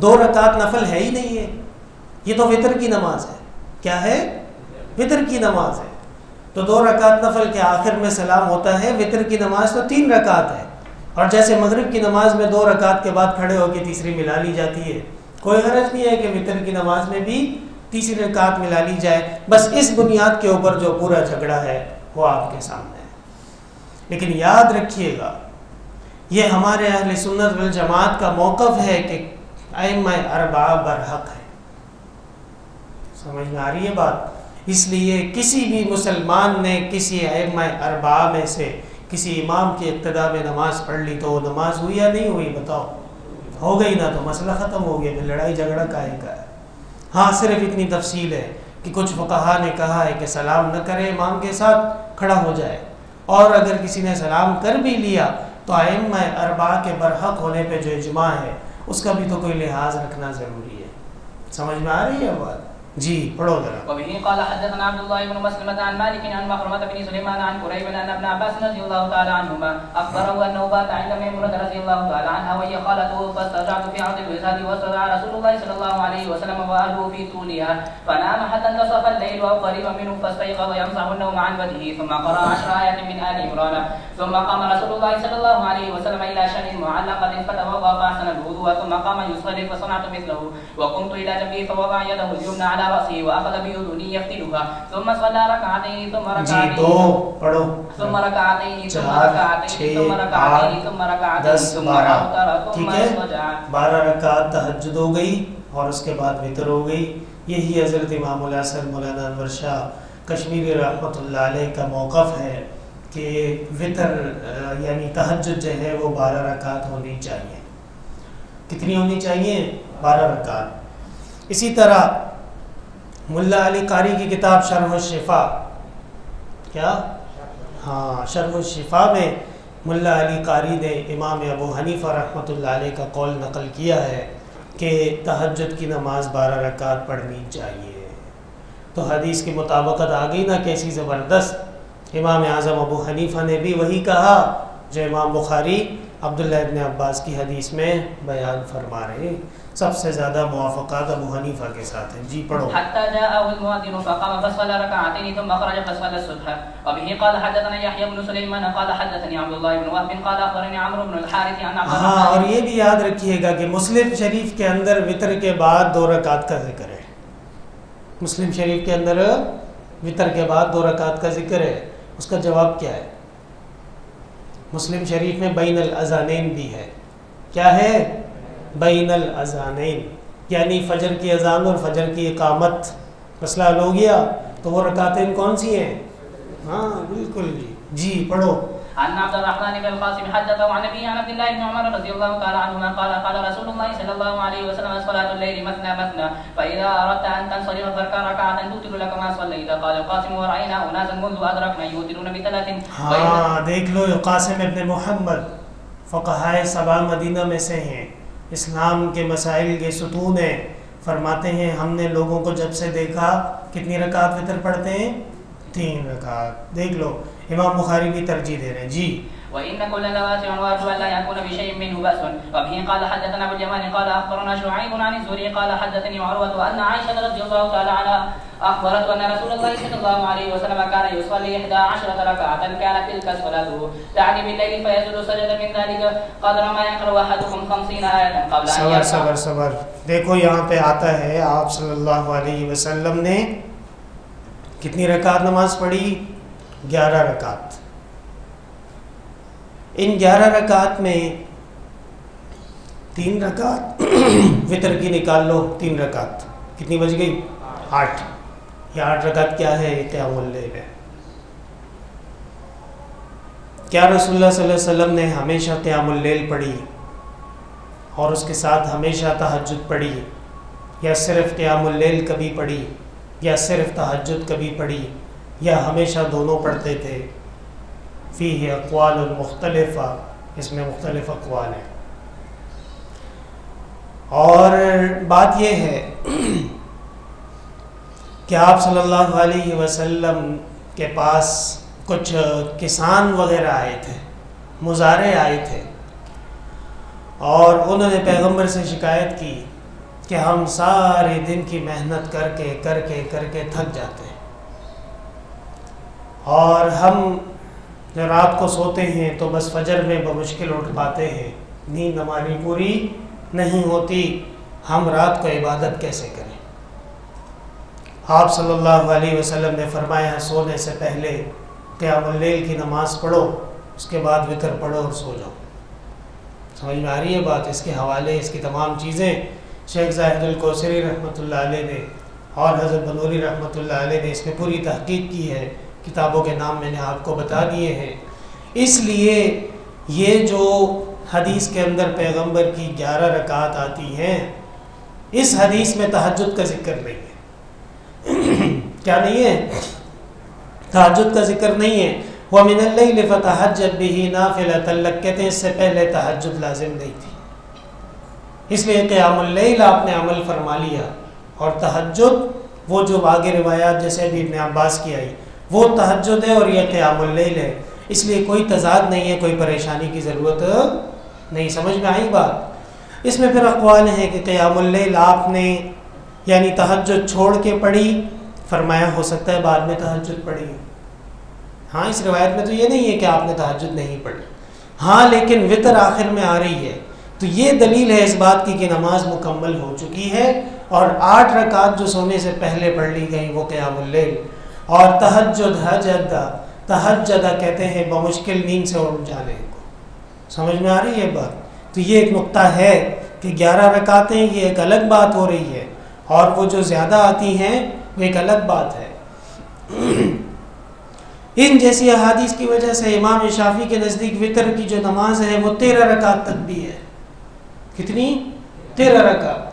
دو رکعت نفل ہے ہی نہیں ہے، یہ تو وطر کی نماز ہے۔ کیا ہے؟ وطر کی نماز ہے۔ تو دو رکعت نفل کے آخر میں سلام ہوتا ہے، وطر کی نماز تو تین رکعت ہے۔ اور جیسے مغرب کی نماز میں دو رکعت کے بعد کھڑے ہو کے تیسری ملا لی جاتی ہے، کوئی حرج نہیں ہے کہ وطر کی نماز میں بھی تیسری رکعت ملا لی جائے۔ بس اس بنیاد کے اوپر جو پورا جھگڑا ہے، وہ آپ کے سامنے ہے۔ لیکن یاد رکھیے گا، یہ ہمارے اہل سنت والجماعت کا موقف ہے کہ ائمہ اربعہ برحق ہے سمجھ میں آ رہی ہے بات؟ اس لیے کسی بھی مسلمان نے کسی ائمہ اربعہ میں سے کسی امام کی ابتدا میں نماز پڑھ لی تو وہ نماز ہوئی یا نہیں ہوئی بتاؤ؟ ہو گئی نا تو مسئلہ ختم ہو گیا، پھر لڑائی جھگڑا کا کا ہے؟ ہاں صرف اتنی تفصیل ہے کہ کچھ فقہا نے کہا ہے کہ سلام نہ کرے امام کے ساتھ کھڑا ہو جائے۔ اور اگر کسی نے سلام کر بھی لیا تو ائمہ اربعہ کے برحق ہونے پہ جو اجماع ہے، اس کا بھی تو کوئی لحاظ رکھنا ضروری ہے۔ سمجھ میں آ رہی ہے بات؟ جی پڑھو ذرا۔ وبه قال حدثنا عبد الله بن مسلمة عن مالك عن مخرمة بن سليمان عن كريب أن ابن عباس رضي الله تعالى عنهما أخبره أنه بات عند ميمونة رضي الله تعالى عنها وهي خالته فاسترجعت في عرض الوساد واستدعى رسول الله صلى الله عليه وسلم وأهله في طولها فنام حتى انتصف الليل أو قريبا منه فاستيقظ يمسح النوم عن وجهه ثم قرأ عشر آيات من آل عمران ثم قام رسول الله صلى الله عليه وسلم إلى شن معلقة فتوضأ فأحسن الوضوء ثم قام يصلي فصنعت مثله وقمت إلى جنبه فوضع يده اليمنى على رأسه وأخذ بأذني يفتلها ثم صلى ركعتين ثم جی دو پڑھو. ثم ركعتين ثم چار ركعتين ثم چھ ركعتين آٹھ ثم ركعتين دس ثم بارہ. أوتر ثم رکعت تہجد ہو گئی اور اس کے بعد وطر ہو گئی. یہی حضرت امام الحسن مولانا انور شاہ کشمیری رحمۃ اللہ علیہ کا موقف ہے کہ وطر یعنی تہجد جو ہے وہ بارہ رکعت ہونی چاہیے۔ کتنی ہونی چاہیے؟ بارہ رکعت۔ اسی طرح ملا علی قاری کی کتاب شرح الشفا کیا؟ ہاں شرح الشفا میں ملا علی قاری نے امام ابو حنیفہ رحمۃ اللہ علیہ کا قول نقل کیا ہے کہ تہجد کی نماز بارہ رکعت پڑھنی چاہیے۔ تو حدیث کی مطابقت آ گئی نا کیسی زبردست امام اعظم ابو حنیفہ نے بھی وہی کہا، جو امام بخاری عبداللہ ابن عباس کی حدیث میں بیان فرما رہے ہیں۔ سب سے زیادہ موافقات ابو حنیفہ کے ساتھ ہیں۔ جی پڑھو۔ حتى جاءه المؤذن فقام فصلى ركعتين ثم خرج فصلى الصبح وبه قال حدثنا يحيى بن سليمان قال حدثني عبد الله بن وهب قال اخبرني عمرو بن الحارث عن عبد ہاں اور یہ بھی یاد رکھیے گا کہ مسلم شریف کے اندر وطر کے بعد دو رکعت کا ذکر ہے۔ مسلم شریف کے اندر وطر کے بعد دو رکعت کا ذکر ہے۔ اس کا جواب کیا ہے؟ مسلم شریف میں بین الاذانین بھی ہے۔ کیا ہے؟ بین الاذانین یعنی فجر کی اذان اور فجر کی اقامت۔ مسئلہ حل ہو گیا تو وہ رکعتیں کون سی ہیں؟ ہاں بالکل جی۔ جی پڑھو۔ أن عبد الرحمن بن القاسم حدثه عن أبيه عن عبد الله بن عمر رضي الله تعالى عنهما قال قال رسول الله صلى الله عليه وسلم صلاة الليل مثنى مثنى فإذا أردت أن تنصرف فاركع ركعة توتر لك ما صليت. قال القاسم ورأينا أناسا منذ أدركنا يوترون بثلاث ہاں دیکھ لو قاسم ابن محمد فقہائے سبا مدینہ میں سے ہیں۔ اسلام کے مسائل کے ستون ہیں۔ فرماتے ہیں، ہم نے لوگوں کو جب سے دیکھا، کتنی رکعت وطر پڑھتے ہیں؟ تین رکعت۔ دیکھ لو، امام بخاری بھی ترجیح دے رہے ہیں۔ جی۔ وإن كل لواسع وارجو أن لا يكون بشيء منه بأس۔ وبه قال حدثنا أبو اليمان قال أخبرنا شعيب عن الزهري قال حدثني عروة أن عائشة رضي الله تعالى عنها أخبرت أن رسول الله صلى الله عليه وسلم كان يصلي إحدى عشرة ركعة كانت تلك صلاته تعني بالليل فيسجد سجد من ذلك قدر ما يقرأ أحدكم خمسين آية قبل أن صبر صبر صبر. دیکھو یہاں پہ آتا ہے آپ صلی اللہ علیہ وسلم نے کتنی رکعت نماز پڑھی؟ گیارہ رکعت. ان گیارہ رکعت میں تین رکعت *coughs* وطر کی نکال لو تین رکعت. کتنی بج گئی؟ آٹھ. یہ آٹھ رکعت کیا ہے، یہ قیام اللیل ہے کیا رسول اللہ صلی اللہ علیہ وسلم نے ہمیشہ قیام اللیل پڑھی اور اس کے ساتھ ہمیشہ تہجد پڑھی یا صرف قیام اللیل کبھی پڑھی یا صرف تہجد کبھی پڑھی یا ہمیشہ دونوں پڑھتے تھے؟ فی اقوال المختلفہ اس میں مختلف اقوال ہیں۔ اور بات یہ ہے کہ آپ صلی اللہ علیہ وسلم کے پاس کچھ کسان وغیرہ آئے تھے مظاہرے آئے تھے، اور انہوں نے پیغمبر سے شکایت کی کہ ہم سارے دن کی محنت کر کے کر کے کر کے تھک جاتے ہیں۔ اور ہم جو رات کو سوتے ہیں تو بس فجر میں بمشکل اٹھ پاتے ہیں۔ نیند ہماری پوری نہیں ہوتی، ہم رات کو عبادت کیسے کریں؟ آپ صلی اللہ علیہ وسلم نے فرمایا، سونے سے پہلے قیام اللیل کی نماز پڑھو، اس کے بعد وطر پڑھو اور سو جاؤ۔ سمجھ میں آ رہی ہے بات؟ اس کے حوالے، اس کی تمام چیزیں شیخ زاہد الکوثری رحمۃ اللہ علیہ نے اور حضرت بنوری رحمۃ اللہ علیہ نے اس میں پوری تحقیق کی ہے۔ کتابوں کے نام میں نے آپ کو بتا دیے ہیں۔ اس لیے یہ جو حدیث کے اندر پیغمبر کی گیارہ رکعت آتی ہیں، اس حدیث میں تہجد کا ذکر نہیں ہے۔ کیا نہیں ہے؟ تہجد کا ذکر نہیں ہے۔ وہ من اللہ فتحجد بھی نافلہ تلک کہتے ہیں اس سے پہلے تہجد لازم نہیں تھی۔ اس لیے قیام اللیل آپ نے عمل فرما لیا۔ اور تہجد، وہ جو آگے روایات جیسے بھی ابن عباس کی آئی، وہ تہجد ہے اور یہ قیام اللیل ہے۔ اس لیے کوئی تضاد نہیں ہے، کوئی پریشانی کی ضرورت نہیں۔ سمجھ میں آئی بات؟ اس میں پھر اقوال ہیں کہ قیام اللیل آپ نے یعنی تہجد چھوڑ کے پڑھی۔ فرمایا، ہو سکتا ہے بعد میں تہجد پڑھی ہاں اس روایت میں تو یہ نہیں ہے کہ آپ نے تہجد نہیں پڑھی۔ ہاں لیکن وطر آخر میں آ رہی ہے۔ تو یہ دلیل ہے اس بات کی کہ نماز مکمل ہو چکی ہے اور آٹھ رکعت جو سونے سے پہلے پڑھ لی گئی وہ قیام اللیل۔ اور تہجد حجدہ تہجدہ کہتے ہیں بمشکل نیند سے اٹھ جانے کو۔ سمجھ میں آ رہی ہے بات؟ تو یہ ایک نقطہ ہے کہ گیارہ رکعتیں، یہ ایک الگ بات ہو رہی ہے۔ اور وہ جو زیادہ آتی ہیں وہ ایک الگ بات ہے۔ ان جیسی احادیث کی وجہ سے امام شافی کے نزدیک وطر کی جو نماز ہے وہ تیرہ رکعت تک بھی ہے۔ کتنی؟ تیرہ رکعت۔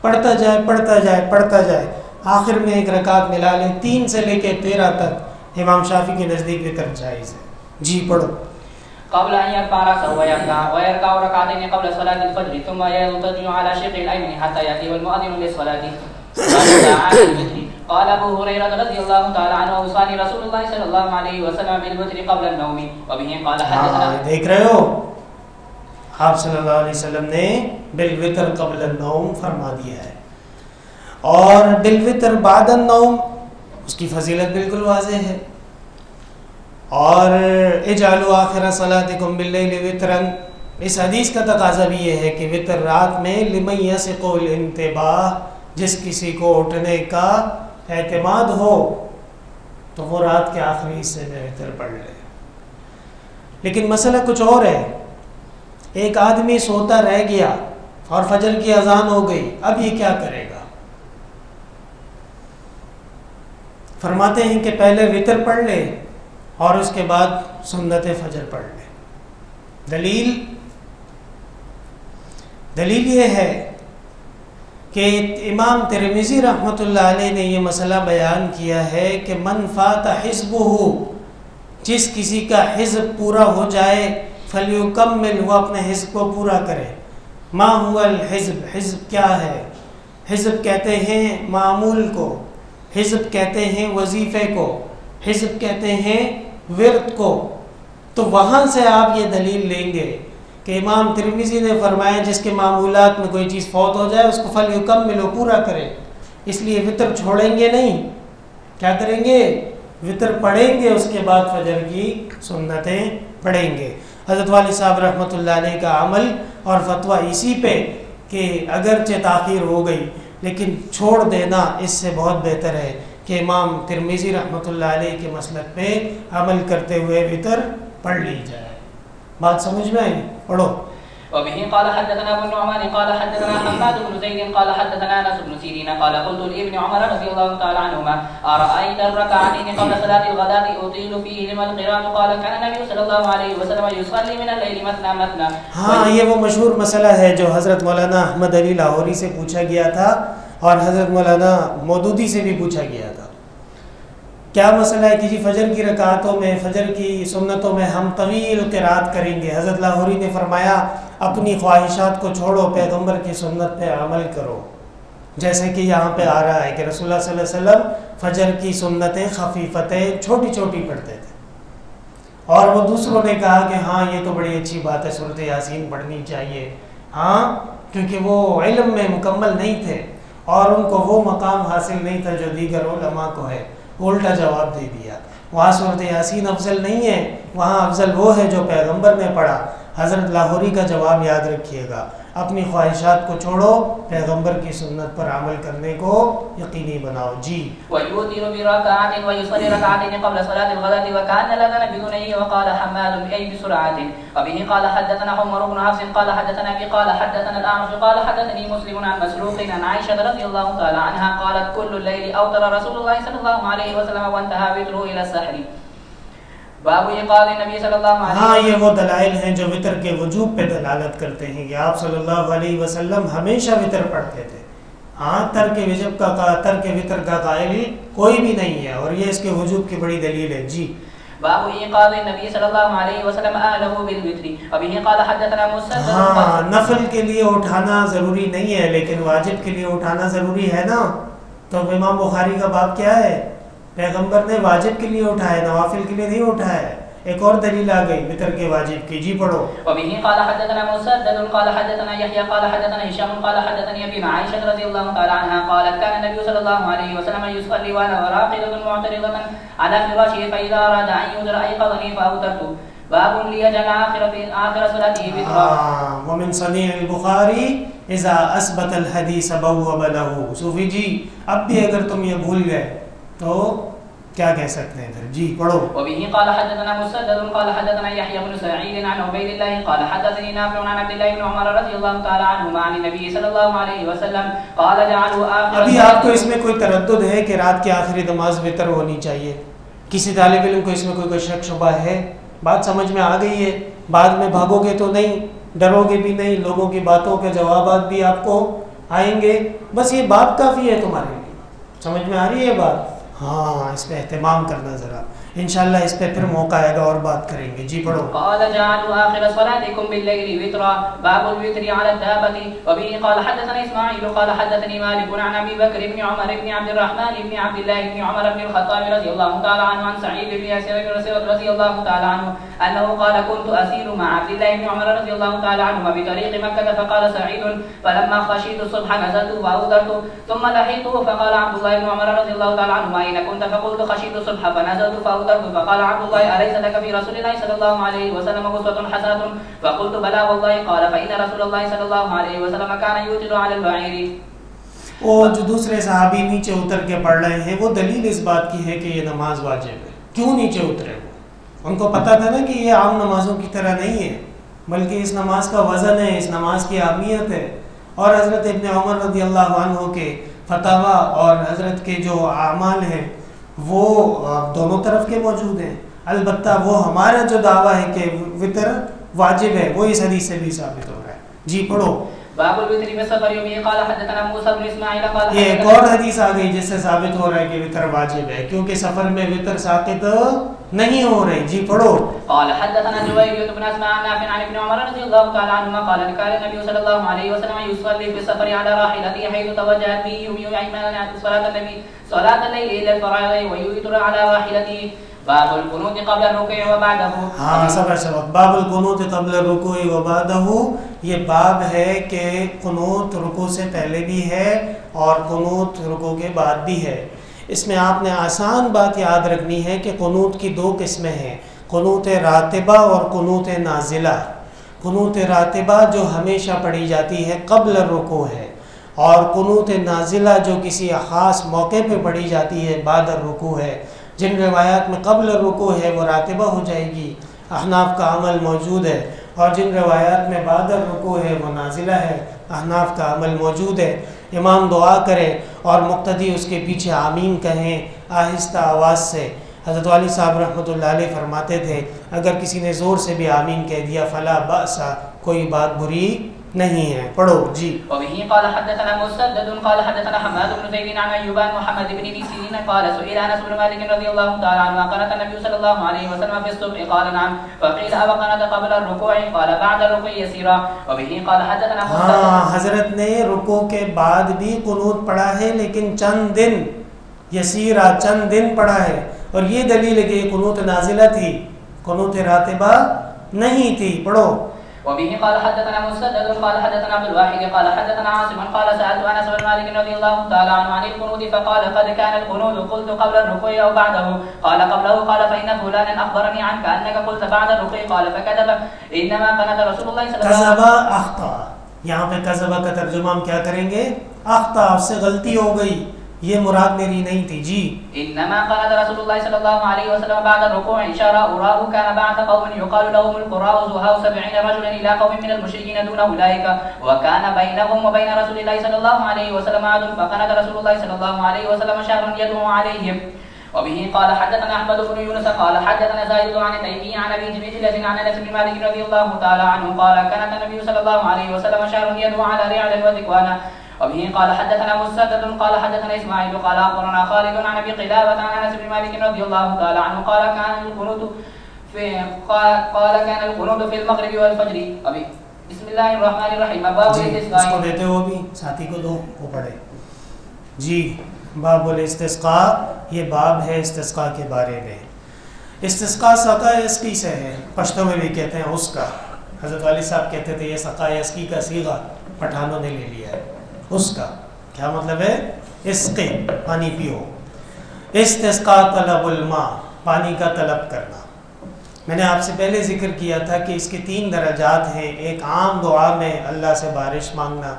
پڑھتا جائے پڑھتا جائے پڑھتا جائے۔ آخر میں ایک رکعت ملا لے تین سے لے کے تیرہ تک امام شافی کے نزدیک وطر جائز ہے۔ جی پڑھو۔ قبل أن يرفع رأسه ويركع ويركع ركعتين قبل صلاة الفجر، ثم يضطجع على شقه الأيمن حتى يأتي المؤذن للصلاة عن الوتر قال أبو هريرة رضي الله تعالى عنه أوصاني رسول الله صلى الله عليه وسلم بالوتر قبل النوم. وبه قال ہاں حدثنا دیکھ رہے ہو؟ آپ صلی اللہ علیہ وسلم نے بالوطر قبل النوم فرما دیا ہے۔ اور بالوطر بعد النوم اس کی فضیلت بالکل واضح ہے۔ اور اجالو آخر صلاتکم باللیل وطرن اس حدیث کا تقاضا بھی یہ ہے کہ وطر رات میں لمن یسقو الانتباہ جس کسی کو اٹھنے کا اعتماد ہو تو وہ رات کے آخری حصے میں وطر پڑھ لے۔ لیکن مسئلہ کچھ اور ہے۔ ایک آدمی سوتا رہ گیا اور فجر کی اذان ہو گئی۔ اب یہ کیا کرے گا؟ فرماتے ہیں کہ پہلے وطر پڑھ لے اور اس کے بعد سنت فجر پڑھ لیں دلیل؟ دلیل یہ ہے کہ امام ترمیزی رحمۃ اللہ علیہ نے یہ مسئلہ بیان کیا ہے کہ من فات حزب ہو جس کسی کا حزب پورا ہو جائے فلیو کم مل وہ اپنے حزب کو پورا کرے۔ ما ہوا الحزب؟ حزب کیا ہے؟ حزب کہتے ہیں معمول کو، حزب کہتے ہیں وظیفے کو، حزب کہتے ہیں ورد کو۔ تو وہاں سے آپ یہ دلیل لیں گے کہ امام ترمیزی نے فرمایا جس کے معمولات میں کوئی چیز فوت ہو جائے، اس کو فل کم ملو پورا کرے۔ اس لیے وطر چھوڑیں گے نہیں۔ کیا کریں گے؟ وطر پڑھیں گے، اس کے بعد فجر کی سنتیں پڑھیں گے۔ حضرت والی صاحب رحمۃ اللہ علیہ کا عمل اور فتویٰ اسی پہ کہ اگرچہ تاخیر ہو گئی، لیکن چھوڑ دینا اس سے بہت بہتر ہے کہ امام ترمیزی رحمۃ اللہ علیہ کے مسلک پہ عمل کرتے ہوئے وطر پڑھ لی جائے۔ بات سمجھ میں آئی؟ پڑھو۔ وبه قال حدثنا ابو النعمان قال حدثنا حماد بن زيد قال حدثنا انس بن سيرين قال قلت لابن عمر رضي الله تعالى عنهما ارايت الركعتين قبل صلاه الغداء اطيل فيهما القراءه قال كان النبي صلى الله عليه وسلم يصلي من الليل مثنى مثنى. ہاں یہ وہ مشہور مسئلہ ہے جو حضرت مولانا احمد علی لاہوری سے پوچھا گیا تھا اور حضرت مولانا مودودی سے بھی پوچھا گیا تھا۔ کیا مسئلہ ہے کہ جی فجر کی رکعتوں میں، فجر کی سنتوں میں ہم طویل قرات کریں گے۔ حضرت لاہوری نے فرمایا، اپنی خواہشات کو چھوڑو، پیغمبر کی سنت پہ عمل کرو۔ جیسے کہ یہاں پہ آ رہا ہے کہ رسول اللہ صلی اللہ علیہ وسلم فجر کی سنتیں خفیفتیں چھوٹی چھوٹی پڑھتے تھے۔ اور وہ دوسروں نے کہا کہ ہاں یہ تو بڑی اچھی بات ہے صورت یاسین پڑھنی چاہیے۔ ہاں کیونکہ وہ علم میں مکمل نہیں تھے اور ان کو وہ مقام حاصل نہیں تھا جو دیگر علماء کو ہے۔ الٹا جواب دے دیا۔ وہاں صورت یاسین افضل نہیں ہے، وہاں افضل وہ ہے جو پیغمبر نے پڑھا۔ حضرت لاہوری کا جواب یاد رکھیے گا۔ اپنی خواہشات کو چھوڑو، پیغمبر کی سنت پر عمل کرنے کو یقینی بناؤ۔ جی۔ ويوتر بركعات ويصلي ركعتين قبل صلاة الغداة وكان لنا بدنيه وقال حماد أي بسرعة وبه قال حدثنا عمر بن حفص قال حدثنا أبي قال حدثنا الأعمش قال حدثني مسلم عن مسروق عن عائشة رضي الله تعالى عنها قالت كل الليل أوتر رسول الله صلى الله عليه وسلم وانتهى وتره إلى السحر باب ہاں یہ وہ دلائل ہیں جو وطر کے وجوب پہ دلالت کرتے ہیں۔ کہ آپ صلی اللہ علیہ وسلم ہمیشہ وطر پڑھتے تھے۔ ہاں ترک وجب کا ترک وطر کا قائل کوئی بھی نہیں ہے اور یہ اس کے وجوب کی بڑی دلیل ہے۔ جی۔ باب وسلم بالوتر قال حدثنا مسدد ہاں نفل کے لیے اٹھانا ضروری نہیں ہے لیکن واجب کے لیے اٹھانا ضروری ہے نا۔ تو امام بخاری کا باب کیا ہے؟ پیغمبر نے واجب کے لیے اٹھایا نوافل کے لیے نہیں اٹھایا۔ ایک اور دلیل آ گئی کے واجب کی۔ جی پڑھو۔ وبه قال حدثنا مسدد قال حدثنا يحيى قال حدثنا هشام قال حدثني عائشة رضي الله تعالى عنها قالت كان النبي صلى الله عليه وسلم يصلي وانا على فراشه أن يوتر أيقظني فأوترت باب ليجعل آخر في آخر صلاته وترا ومن صنیع البخاری اذا اثبت الحدیث بوب له۔ صوفی جی اب بھی اگر تم یہ بھول گئے تو کیا کہہ سکتے ہیں پھر؟ جی پڑھو۔ وبه قال حدثنا مسدد قال حدثنا يحيى بن سعيد عن عبيد الله قال حدثني نافع عن عبد الله بن عمر رضي الله تعالى عنهما عن النبي صلى الله عليه وسلم قال جعلوا آخر ابھی آپ کو اس میں کوئی تردد ہے کہ رات کی آخری نماز وطر ہونی چاہیے؟ کسی طالب علم کو اس میں کوئی کوئی شک شبہ ہے؟ بات سمجھ میں آ گئی ہے۔ بعد میں بھاگو گے تو نہیں ڈرو گے بھی نہیں لوگوں کی باتوں کے جوابات بھی آپ کو آئیں گے۔ بس یہ بات کافی ہے تمہارے لیے۔ سمجھ میں آ رہی ہے بات؟ ہاں اس پہ اہتمام کرنا ذرا۔ انشاءاللہ اس پہ پھر موقع آئے گا اور بات کریں گے۔ جی پڑھو۔ قال جعلوا آخر صلاتكم بالليل وترا، باب الوتر على الدابة، وبه قال حدثنا إسماعيل، قال حدثني مالك عن أبي بكر بن عمر بن عبد الرحمن بن عبد الله بن عمر بن الخطاب رضي الله تعالى عنه، عن سعيد بن يسير رضي الله تعالى عنه، أنه قال كنت أسير مع عبد الله بن عمر رضي الله تعالى عنهما بطريق مكة، فقال سعيد، فلما خشيت الصبح نزلت فأوترت ثم لحقته فقال عبد الله بن عمر رضي الله تعالى عنهما أين كنت فقلت خشيت الصبح فنزلت فأوترت. فقال عبد الله، أليس لك في رسول الله صلى الله عليه وسلم أسوة حسنة؟ فقلت، بلى والله. قال، فإن رسول الله صلى الله عليه وسلم كان يوتر على البعير. وہ جو دوسرے صحابی نیچے اتر کے پڑھ رہے ہیں، وہ دلیل اس بات کی ہے کہ یہ نماز واجب ہے۔ کیوں نیچے اترے وہ؟ ان کو پتہ تھا نا کہ یہ عام نمازوں کی طرح نہیں ہے، بلکہ اس نماز کا وزن ہے، اس نماز کی اہمیت ہے۔ اور حضرت ابن عمر رضی اللہ عنہ کے فتح اور حضرت کے جو اعمال ہیں وہ دونوں طرف کے موجود ہیں۔ البتہ وہ ہمارا جو دعویٰ ہے کہ وطر واجب ہے، وہ اس حدیث سے بھی ثابت ہو رہا ہے۔ جی پڑھو۔ باب الوتر بالسفر يومه قال حدثنا موسى بن اسماعيل قال یہ ایک اور حدیث آ گئی جس سے ثابت ہو رہا ہے کہ وطر واجب ہے کیونکہ سفر میں وطر ساقط نہیں ہو رہی۔ جی پڑھو۔ قال حدثنا جويرية بن اسماء عن نافع عن ابن عمر رضي الله تعالى عنهما قال كان النبي صلى الله عليه وسلم يصلي في السفر على راحلته حيث توجهت به يوم ايمن صلاة النبي صلاة الليل الى الفراغ ويوتر على راحلته باب القنوت قبل ہاں سبق سبق باب القنوت قبل رکوع و بعدہ یہ باب ہے کہ قنوت رکوع سے پہلے بھی ہے اور قنوت رکوع کے بعد بھی ہے۔ اس میں آپ نے آسان بات یاد رکھنی ہے کہ قنوت کی دو قسمیں ہیں، قنوت راتبہ اور قنوت نازلہ۔ قنوت راتبہ جو ہمیشہ پڑھی جاتی ہے قبل رکوع ہے، اور قنوت نازلہ جو کسی خاص موقع پہ پڑھی جاتی ہے بعد رکوع ہے۔ جن روایات میں قبل رکوع ہے وہ راتبہ ہو جائے گی۔ احناف کا عمل موجود ہے اور جن روایات میں بعد رکوع ہے وہ نازلہ ہے۔ احناف کا عمل موجود ہے۔ امام دعا کرے اور مقتدی اس کے پیچھے آمین کہیں۔ آہستہ آواز سے۔ حضرت والی صاحب رحمۃ اللہ علیہ فرماتے تھے، اگر کسی نے زور سے بھی آمین کہہ دیا، فلا باسا کوئی بات بری نہیں ہے پڑھو جی۔ وبه قال حدثنا مسدد قال حدثنا حماد بن زيد عن ايوب عن محمد بن سيرين قال سئل انس بن مالك رضي الله تعالى عنه قالت النبي صلى الله عليه وسلم في الصبح؟ قال نعم. فقيل قنت قبل الركوع؟ قال بعد الركوع يسيرا. وبه قال حدثنا ہاں حضرت نے رکوع کے بعد بھی قنوت پڑھا ہے لیکن چند دن یسیرہ چند دن پڑھا ہے۔ اور یہ دلیل ہے کہ قنوت نازلہ تھی قنوت راتبہ نہیں تھی۔ پڑھو۔ وبه قال حدثنا مسدد قال حدثنا عبد الواحد قال حدثنا عاصم قال سالت انس بن مالك رضي الله تعالى عنه عن القنوت فقال قد كان القنوت قلت قبل الركوع او بعده قال قبله قال فان فلانا اخبرني عنك انك قلت بعد الركوع قال فكذب انما قنت رسول الله صلى الله عليه وسلم اخطا یہاں پہ قذبہ کا ترجمہ ہم کیا کریں گے؟ اخطا اس سے غلطی ہو گئی۔ یہ مراد میری نہیں تھی۔ جی۔ انما قنت رسول الله صلى الله عليه وسلم بعد الركوع اشاره اراه كان بعث قوم يقال لهم القراء زهاء سبعين رجلا الى قوم من المشركين دون اولئك وكان بينهم وبين رسول الله صلى الله عليه وسلم عهد فقنت رسول الله صلى الله عليه وسلم شهرا يدعو عليهم وبه قال حدثنا احمد بن يونس قال حدثنا زايد عن تيمي عن ابي جميل عن انس بن مالك رضي الله تعالى عنه قال كانت النبي صلى الله عليه وسلم شهرا يدعو على رعل وذكوانا وبه قال حدثنا مسدد قال حدثنا اسماعيل قال اخبرنا خالد عن ابي قلابه عن انس بن مالك رضي الله تعالى عنه قال كان القنوت في قال, كان القنوت في المغرب والفجر. ابي بسم الله الرحمن الرحيم. باب جی اس کو الاستسقاء دیتے ہو بھی ساتھی کو دو وہ پڑھے۔ جی باب الاستسقاء یہ باب ہے استسقاء کے بارے میں۔ استسقاء سقا اسکی سے ہے پشتوں میں بھی کہتے ہیں اس کا۔ حضرت والی صاحب کہتے تھے یہ سقا اسکی کا سیغہ پٹھانوں نے لے لیا ہے۔ اس کا۔ کیا مطلب ہے؟ اسقی پانی پیو۔ استسقاء طلب الماء، پانی کا طلب کرنا۔ میں نے آپ سے پہلے ذکر کیا تھا کہ اس کے تین درجات ہیں۔ ایک عام دعا میں اللہ سے بارش مانگنا،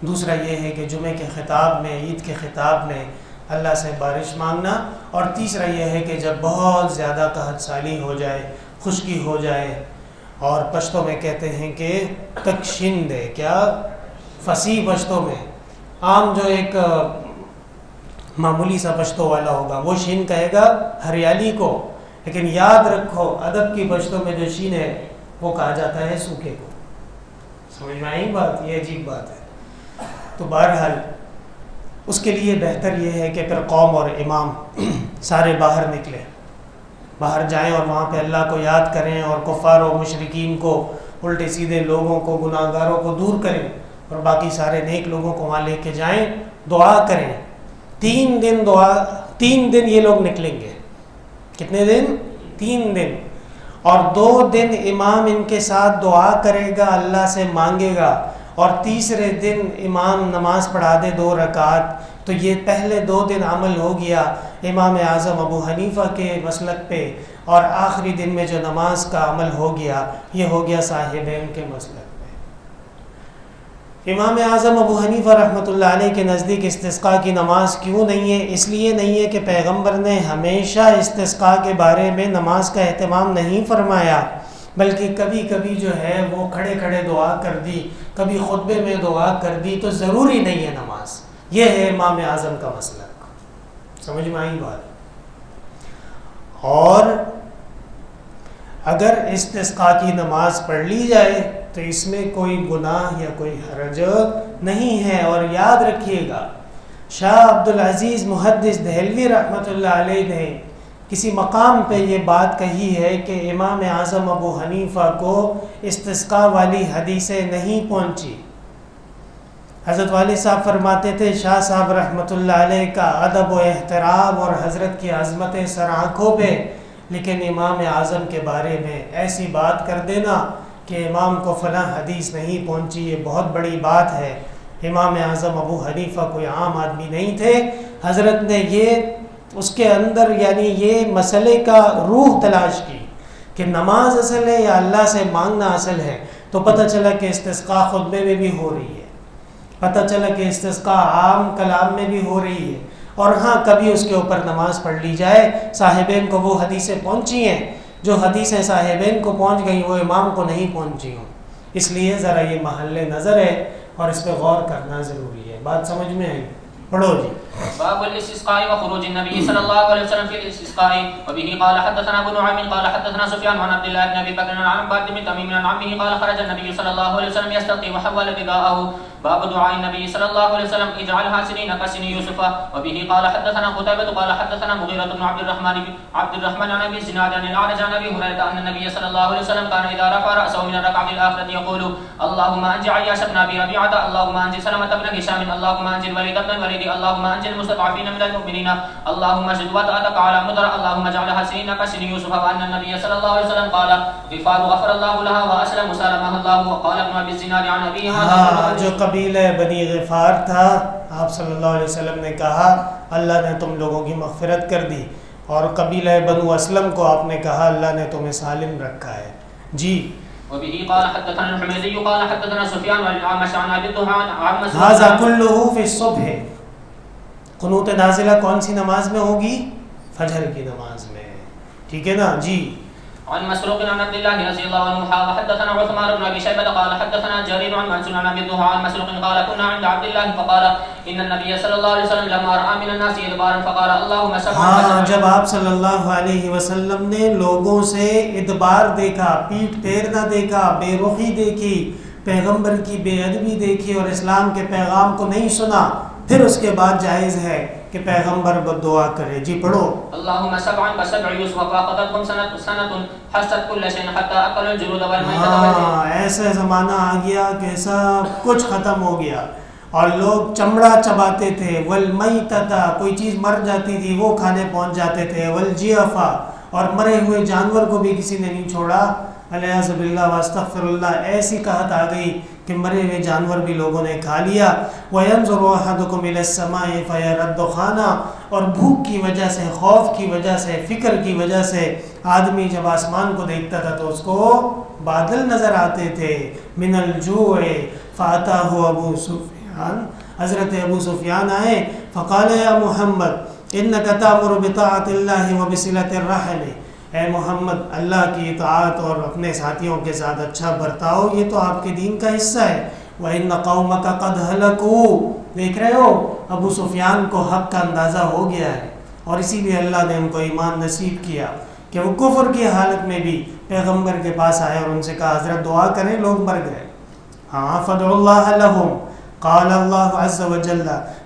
دوسرا یہ ہے کہ جمعہ کے خطاب میں، عید کے خطاب میں اللہ سے بارش مانگنا۔ اور تیسرا یہ ہے کہ جب بہت زیادہ قحط سالی ہو جائے، خشکی ہو جائے، اور پشتوں میں کہتے ہیں کہ تکشند ہے کیا؟ فصیح پشتوں میں۔ عام جو ایک معمولی سا پشتوں والا ہوگا، وہ شین کہے گا ہریالی کو۔ لیکن یاد رکھو، ادب کی پشتوں میں جو شین ہے، وہ کہا جاتا ہے سوکھے کو۔ سمجھ میں آئی بات؟ یہ عجیب بات ہے۔ تو بہرحال، اس کے لیے بہتر یہ ہے کہ پھر قوم اور امام *clears throat* سارے باہر نکلے باہر جائیں اور وہاں پہ اللہ کو یاد کریں اور کفار و مشرقین کو، الٹے سیدھے لوگوں کو گناہ گاروں کو دور کریں۔ اور باقی سارے نیک لوگوں کو وہاں لے کے جائیں، دعا کریں۔ تین دن دعا، تین دن یہ لوگ نکلیں گے۔ کتنے دن؟ تین دن۔ اور دو دن امام ان کے ساتھ دعا کرے گا، اللہ سے مانگے گا۔ اور تیسرے دن امام نماز پڑھا دے دو رکعت۔ تو یہ پہلے دو دن عمل ہو گیا امام اعظم ابو حنیفہ کے مسلک پہ۔ اور آخری دن میں جو نماز کا عمل ہو گیا، یہ ہو گیا صاحب ان کے مسلک۔ امام اعظم ابو حنیفہ رحمۃ اللہ علیہ کے نزدیک استسقاء کی نماز کیوں نہیں ہے؟ اس لیے نہیں ہے کہ پیغمبر نے ہمیشہ استسقاء کے بارے میں نماز کا اہتمام نہیں فرمایا، بلکہ کبھی کبھی جو ہے وہ کھڑے کھڑے دعا کر دی، کبھی خطبے میں دعا کر دی، تو ضروری نہیں ہے نماز۔ یہ ہے امام اعظم کا مسئلہ۔ سمجھ میں آئی بات؟ اور اگر استسقاء کی نماز پڑھ لی جائے تو اس میں کوئی گناہ یا کوئی حرج نہیں ہے اور یاد رکھیے گا، شاہ عبدالعزیز محدث دہلوی رحمۃ اللہ علیہ نے کسی مقام پہ یہ بات کہی ہے کہ امام اعظم ابو حنیفہ کو استسقاء والی حدیثیں نہیں پہنچی۔ حضرت والد صاحب فرماتے تھے، شاہ صاحب رحمۃ اللہ علیہ کا ادب و احترام اور حضرت کی عظمت سر آنکھوں پہ لیکن امام اعظم کے بارے میں ایسی بات کر دینا کہ امام کو فلاں حدیث نہیں پہنچی، یہ بہت بڑی بات ہے۔ امام اعظم ابو حنیفہ کوئی عام آدمی نہیں تھے۔ حضرت نے یہ اس کے اندر یعنی یہ مسئلے کا روح تلاش کی کہ نماز اصل ہے یا اللہ سے مانگنا اصل ہے۔ تو پتہ چلا کہ استسقاء خطبے میں بھی ہو رہی ہے۔ پتہ چلا کہ استسقاء عام کلام میں بھی ہو رہی ہے۔ اور ہاں کبھی اس کے اوپر نماز پڑھ لی جائے۔ صاحبین کو وہ حدیثیں پہنچی ہیں۔ جو حدیثیں صاحبین کو پہنچ گئیں، وہ امام کو نہیں پہنچی ہوں۔ اس لیے ذرا یہ محل نظر ہے اور اس پہ غور کرنا ضروری ہے۔ بات سمجھ میں آئی؟ پڑھو جی۔ باب الاستسقاء وخروج النبي صلى الله عليه وسلم في الاستسقاء. وبه قال حدثنا ابو نعيم، قال حدثنا سفيان عن عبد الله بن ابي بكر عن عباد بن تميم عن عمه قال خرج النبي صلى الله عليه وسلم يستسقي وحول رداءه باب دعاء النبي صلى الله عليه وسلم، اجعلها سنين كسن يوسف. وبه قال حدثنا قتيبة، قال حدثنا مغيرة بن عبد الرحمن عبد الرحمن عن ابي زناد عن الاعرج عن ابي هريرة ان النبي صلى الله عليه وسلم كان اذا رفع راسه من الركعة الاخرة يقول اللهم انجع عياش بن ابي ربيعة، اللهم انجي سلمة بن هشام، اللهم انجي الوليد بن الوليد، اللهم انجي المستضعفين من المؤمنين اللهم اشد وطأتك على مدر اللهم اجعلها سنين كسن يوسف وان النبي صلى الله عليه وسلم قال غفار غفر الله لها واسلم سلمها الله وقال ابن ابي الزناد عن ابي ہاں جو قبیلہ بنی غفار تھا آپ صلی اللہ علیہ وسلم نے کہا اللہ نے تم لوگوں کی مغفرت کر دی۔ اور قبیلہ بنو اسلم کو آپ نے کہا اللہ نے تمہیں سالم رکھا ہے۔ جی۔ وبه قال حدثنا الحميدي قال حدثنا سفيان عن الأعمش عن أبي الدهان عن مسعود هذا كله في الصبح۔ قنوت نازلہ کون سی نماز میں ہوگی؟ فجر کی نماز میں۔ ٹھیک ہے نا؟ جی۔ عن مسروق عن عبد الله رضي الله عنه قال حدثنا عثمان بن ابي شيبه قال حدثنا جرير عن منصور عن ابي الضحى عن مسروق قال كنا عند عبد الله فقال ان النبي صلى الله عليه وسلم لما راى من الناس ادبارا فقال اللهم سبحا ہاں جب آپ صلی اللہ علیہ وسلم نے لوگوں سے ادبار دیکھا پیٹ پھیرنا دیکھا بے رخی دیکھی پیغمبر کی بے ادبی دیکھی اور اسلام کے پیغام کو نہیں سنا پھر اس کے بعد جائز ہے کہ پیغمبر بد دعا کرے۔ جی پڑھو۔ اللهم سبعا وسبع يوسف وفاقتكم سنة سنة حست كل شيء حتى أكل الجلود والميتة والجلد ہاں ایسا زمانہ آ گیا کہ سب کچھ ختم ہو گیا۔ اور لوگ چمڑا چباتے تھے۔ والمیتتا کوئی چیز مر جاتی تھی وہ کھانے پہنچ جاتے تھے۔ والجیفا اور مرے ہوئے جانور کو بھی کسی نے نہیں چھوڑا۔ علیہ اللہ واستغفر اللہ ایسی کہت آ گئی کہ مرے ہوئے جانور بھی لوگوں نے کھا لیا۔ وَيَنظُرُ أَحَدُكُمْ إِلَى السَّمَاءِ فَيَرَدُّ خَانَا اور بھوک کی وجہ سے، خوف کی وجہ سے، فکر کی وجہ سے آدمی جب آسمان کو دیکھتا تھا تو اس کو بادل نظر آتے تھے۔ من الجوع فَأَتَاهُ ابو سفیان حضرت ابو سفیان آئے، فقال یا محمد اِنَّكَ تَعْمُرُ بِطَاعَةِ اللَّهِ وَبِسِلَةِ الرَّحَلِ اے محمد، اللہ کی اطاعت اور اپنے ساتھیوں کے ساتھ اچھا برتاؤ، یہ تو آپ کے دین کا حصہ ہے۔ وَإِنَّ قَوْمَكَ قَدْ هَلَكُوا دیکھ رہے ہو، ابو سفیان کو حق کا اندازہ ہو گیا ہے اور اسی لیے اللہ نے ان کو ایمان نصیب کیا کہ وہ کفر کی حالت میں بھی پیغمبر کے پاس آئے اور ان سے کہا، حضرت دعا کریں، لوگ مر گئے۔ ہاں فدع اللہ لہم قال اللہ عز و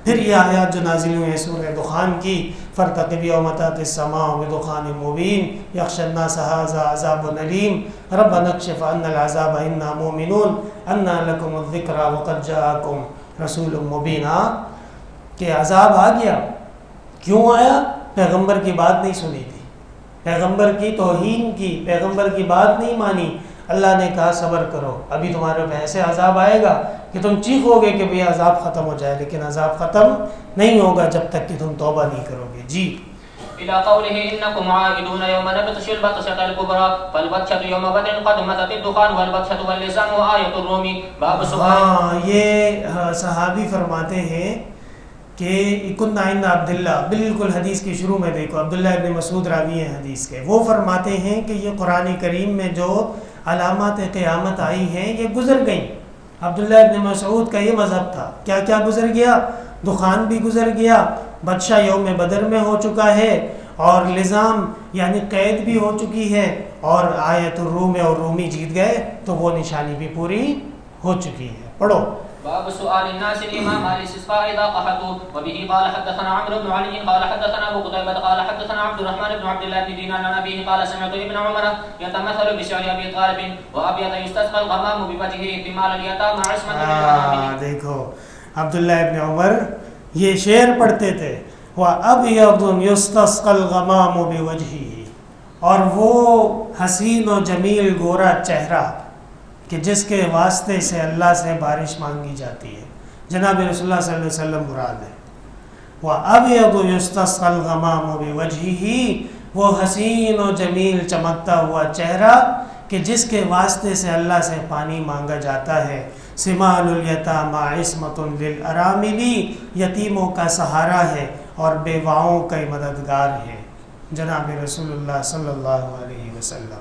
پھر یہ آیات جو نازل ہوئے ہیں سورہ دخان کی فرتقب یوم تات السماء بدخان مبین یخش الناس هذا عذاب علیم رب نکشف ان العذاب انا مومنون انا لکم الذکر وقد جاءکم رسول مبین کہ عذاب آ گیا۔ کیوں آیا؟ پیغمبر کی بات نہیں سنی تھی۔ پیغمبر کی توہین کی، پیغمبر کی بات نہیں مانی۔ اللہ نے کہا صبر کرو۔ ابھی تمہارے پہ ایسے عذاب آئے گا کہ تم چیخو گے کہ بھئی عذاب ختم ہو جائے لیکن عذاب ختم نہیں ہوگا جب تک کہ تم توبہ نہیں کرو گے۔ جی۔ إلى قوله إنكم عائدون يوم نبطش البطشة الكبرى فالبطشة يوم بدر قد متت الدخان والبطشة واللسان وآية الرومي باب ہاں یہ ہاں، صحابی فرماتے ہیں کہ کن عند عبداللہ۔ بالکل حدیث کی شروع میں دیکھو عبداللہ ابن مسعود راوی ہیں حدیث کے۔ وہ فرماتے ہیں کہ یہ قرآن کریم میں جو علامات قیامت آئی ہیں، یہ گزر گئیں۔ عبداللہ ابن مسعود کا یہ مذہب تھا۔ کیا کیا گزر گیا؟ دخان بھی گزر گیا۔ بدشاہ یوم بدر میں ہو چکا ہے اور لزام یعنی قید بھی ہو چکی ہے اور آیت الروم اور رومی جیت گئے تو وہ نشانی بھی پوری ہو چکی ہے۔ پڑھو۔ باب سؤال الناس الامام على الاستسقاء اذا قحطوا. وبه قال حدثنا عمرو بن علي قال حدثنا ابو قتيبة قال حدثنا عبد الرحمن بن عبد الله بن دينار عن ابيه قال سمعت ابن عمر يتمثل بشعر ابي طالب وابيض يستسقى الغمام بوجهه ثمال اليتامى عصمة دیکھو عبداللہ ابن عمر یہ شعر پڑھتے تھے وہ اب یستسقى الغمام بوجهه اور وہ حسین و جمیل گورا چہرہ کہ جس کے واسطے سے اللہ سے بارش مانگی جاتی ہے۔ جناب رسول اللہ صلی اللہ علیہ وسلم مراد ہے۔ وہ اب الغمام بوجهه وہ حسین و جمیل چمکتا ہوا چہرہ کہ جس کے واسطے سے اللہ سے پانی مانگا جاتا ہے۔ سمال الیتام عصمت للاراملی، یتیموں کا سہارا ہے اور بیواؤں کا مددگار ہے۔ جناب رسول اللہ صلی اللہ علیہ وسلم،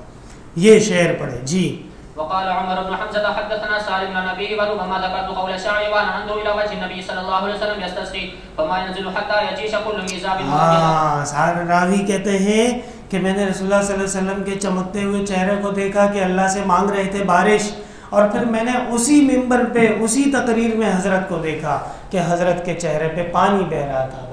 یہ شعر پڑھے جی۔ وقال عمر بن حمزة حدثنا سالم بن نبي وربما ذكرت قول الشاعر وانا انظر الى وجه النبي صلى الله عليه وسلم يستسقي فما ينزل حتى يجيش كل ميزاب ہاں سارے راوی کہتے ہیں کہ میں نے رسول اللہ صلی اللہ علیہ وسلم کے چمکتے ہوئے چہرے کو دیکھا کہ اللہ سے مانگ رہے تھے بارش اور پھر میں نے اسی ممبر پہ اسی تقریر میں حضرت کو دیکھا کہ حضرت کے چہرے پہ پانی بہ رہا تھا۔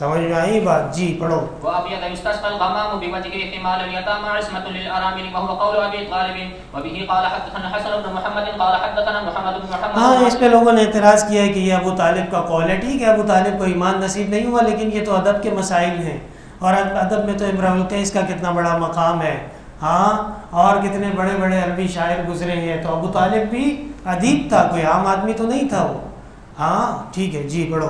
سمجھ میں آئی بات؟ جی پڑھو۔ وابيض يستسقى الغمام بوجهه اليتامى عصمة للارامل وهو قول ابي طالب. وبه قال حدثنا حسن بن محمد قال حدثنا محمد بن محمد. ہاں اس پہ لوگوں نے اعتراض کیا ہے کہ یہ ابو طالب کا قول ہے ٹھیک ہے ابو طالب کو ایمان نصیب نہیں ہوا لیکن یہ تو ادب کے مسائل ہیں۔ اور ادب میں تو امراء القیس کا کتنا بڑا مقام ہے۔ ہاں اور کتنے بڑے بڑے عربی شاعر گزرے ہیں۔ تو ابو طالب بھی ادیب تھا کوئی عام آدمی تو نہیں تھا وہ۔ ہاں ٹھیک ہے جی پڑھو۔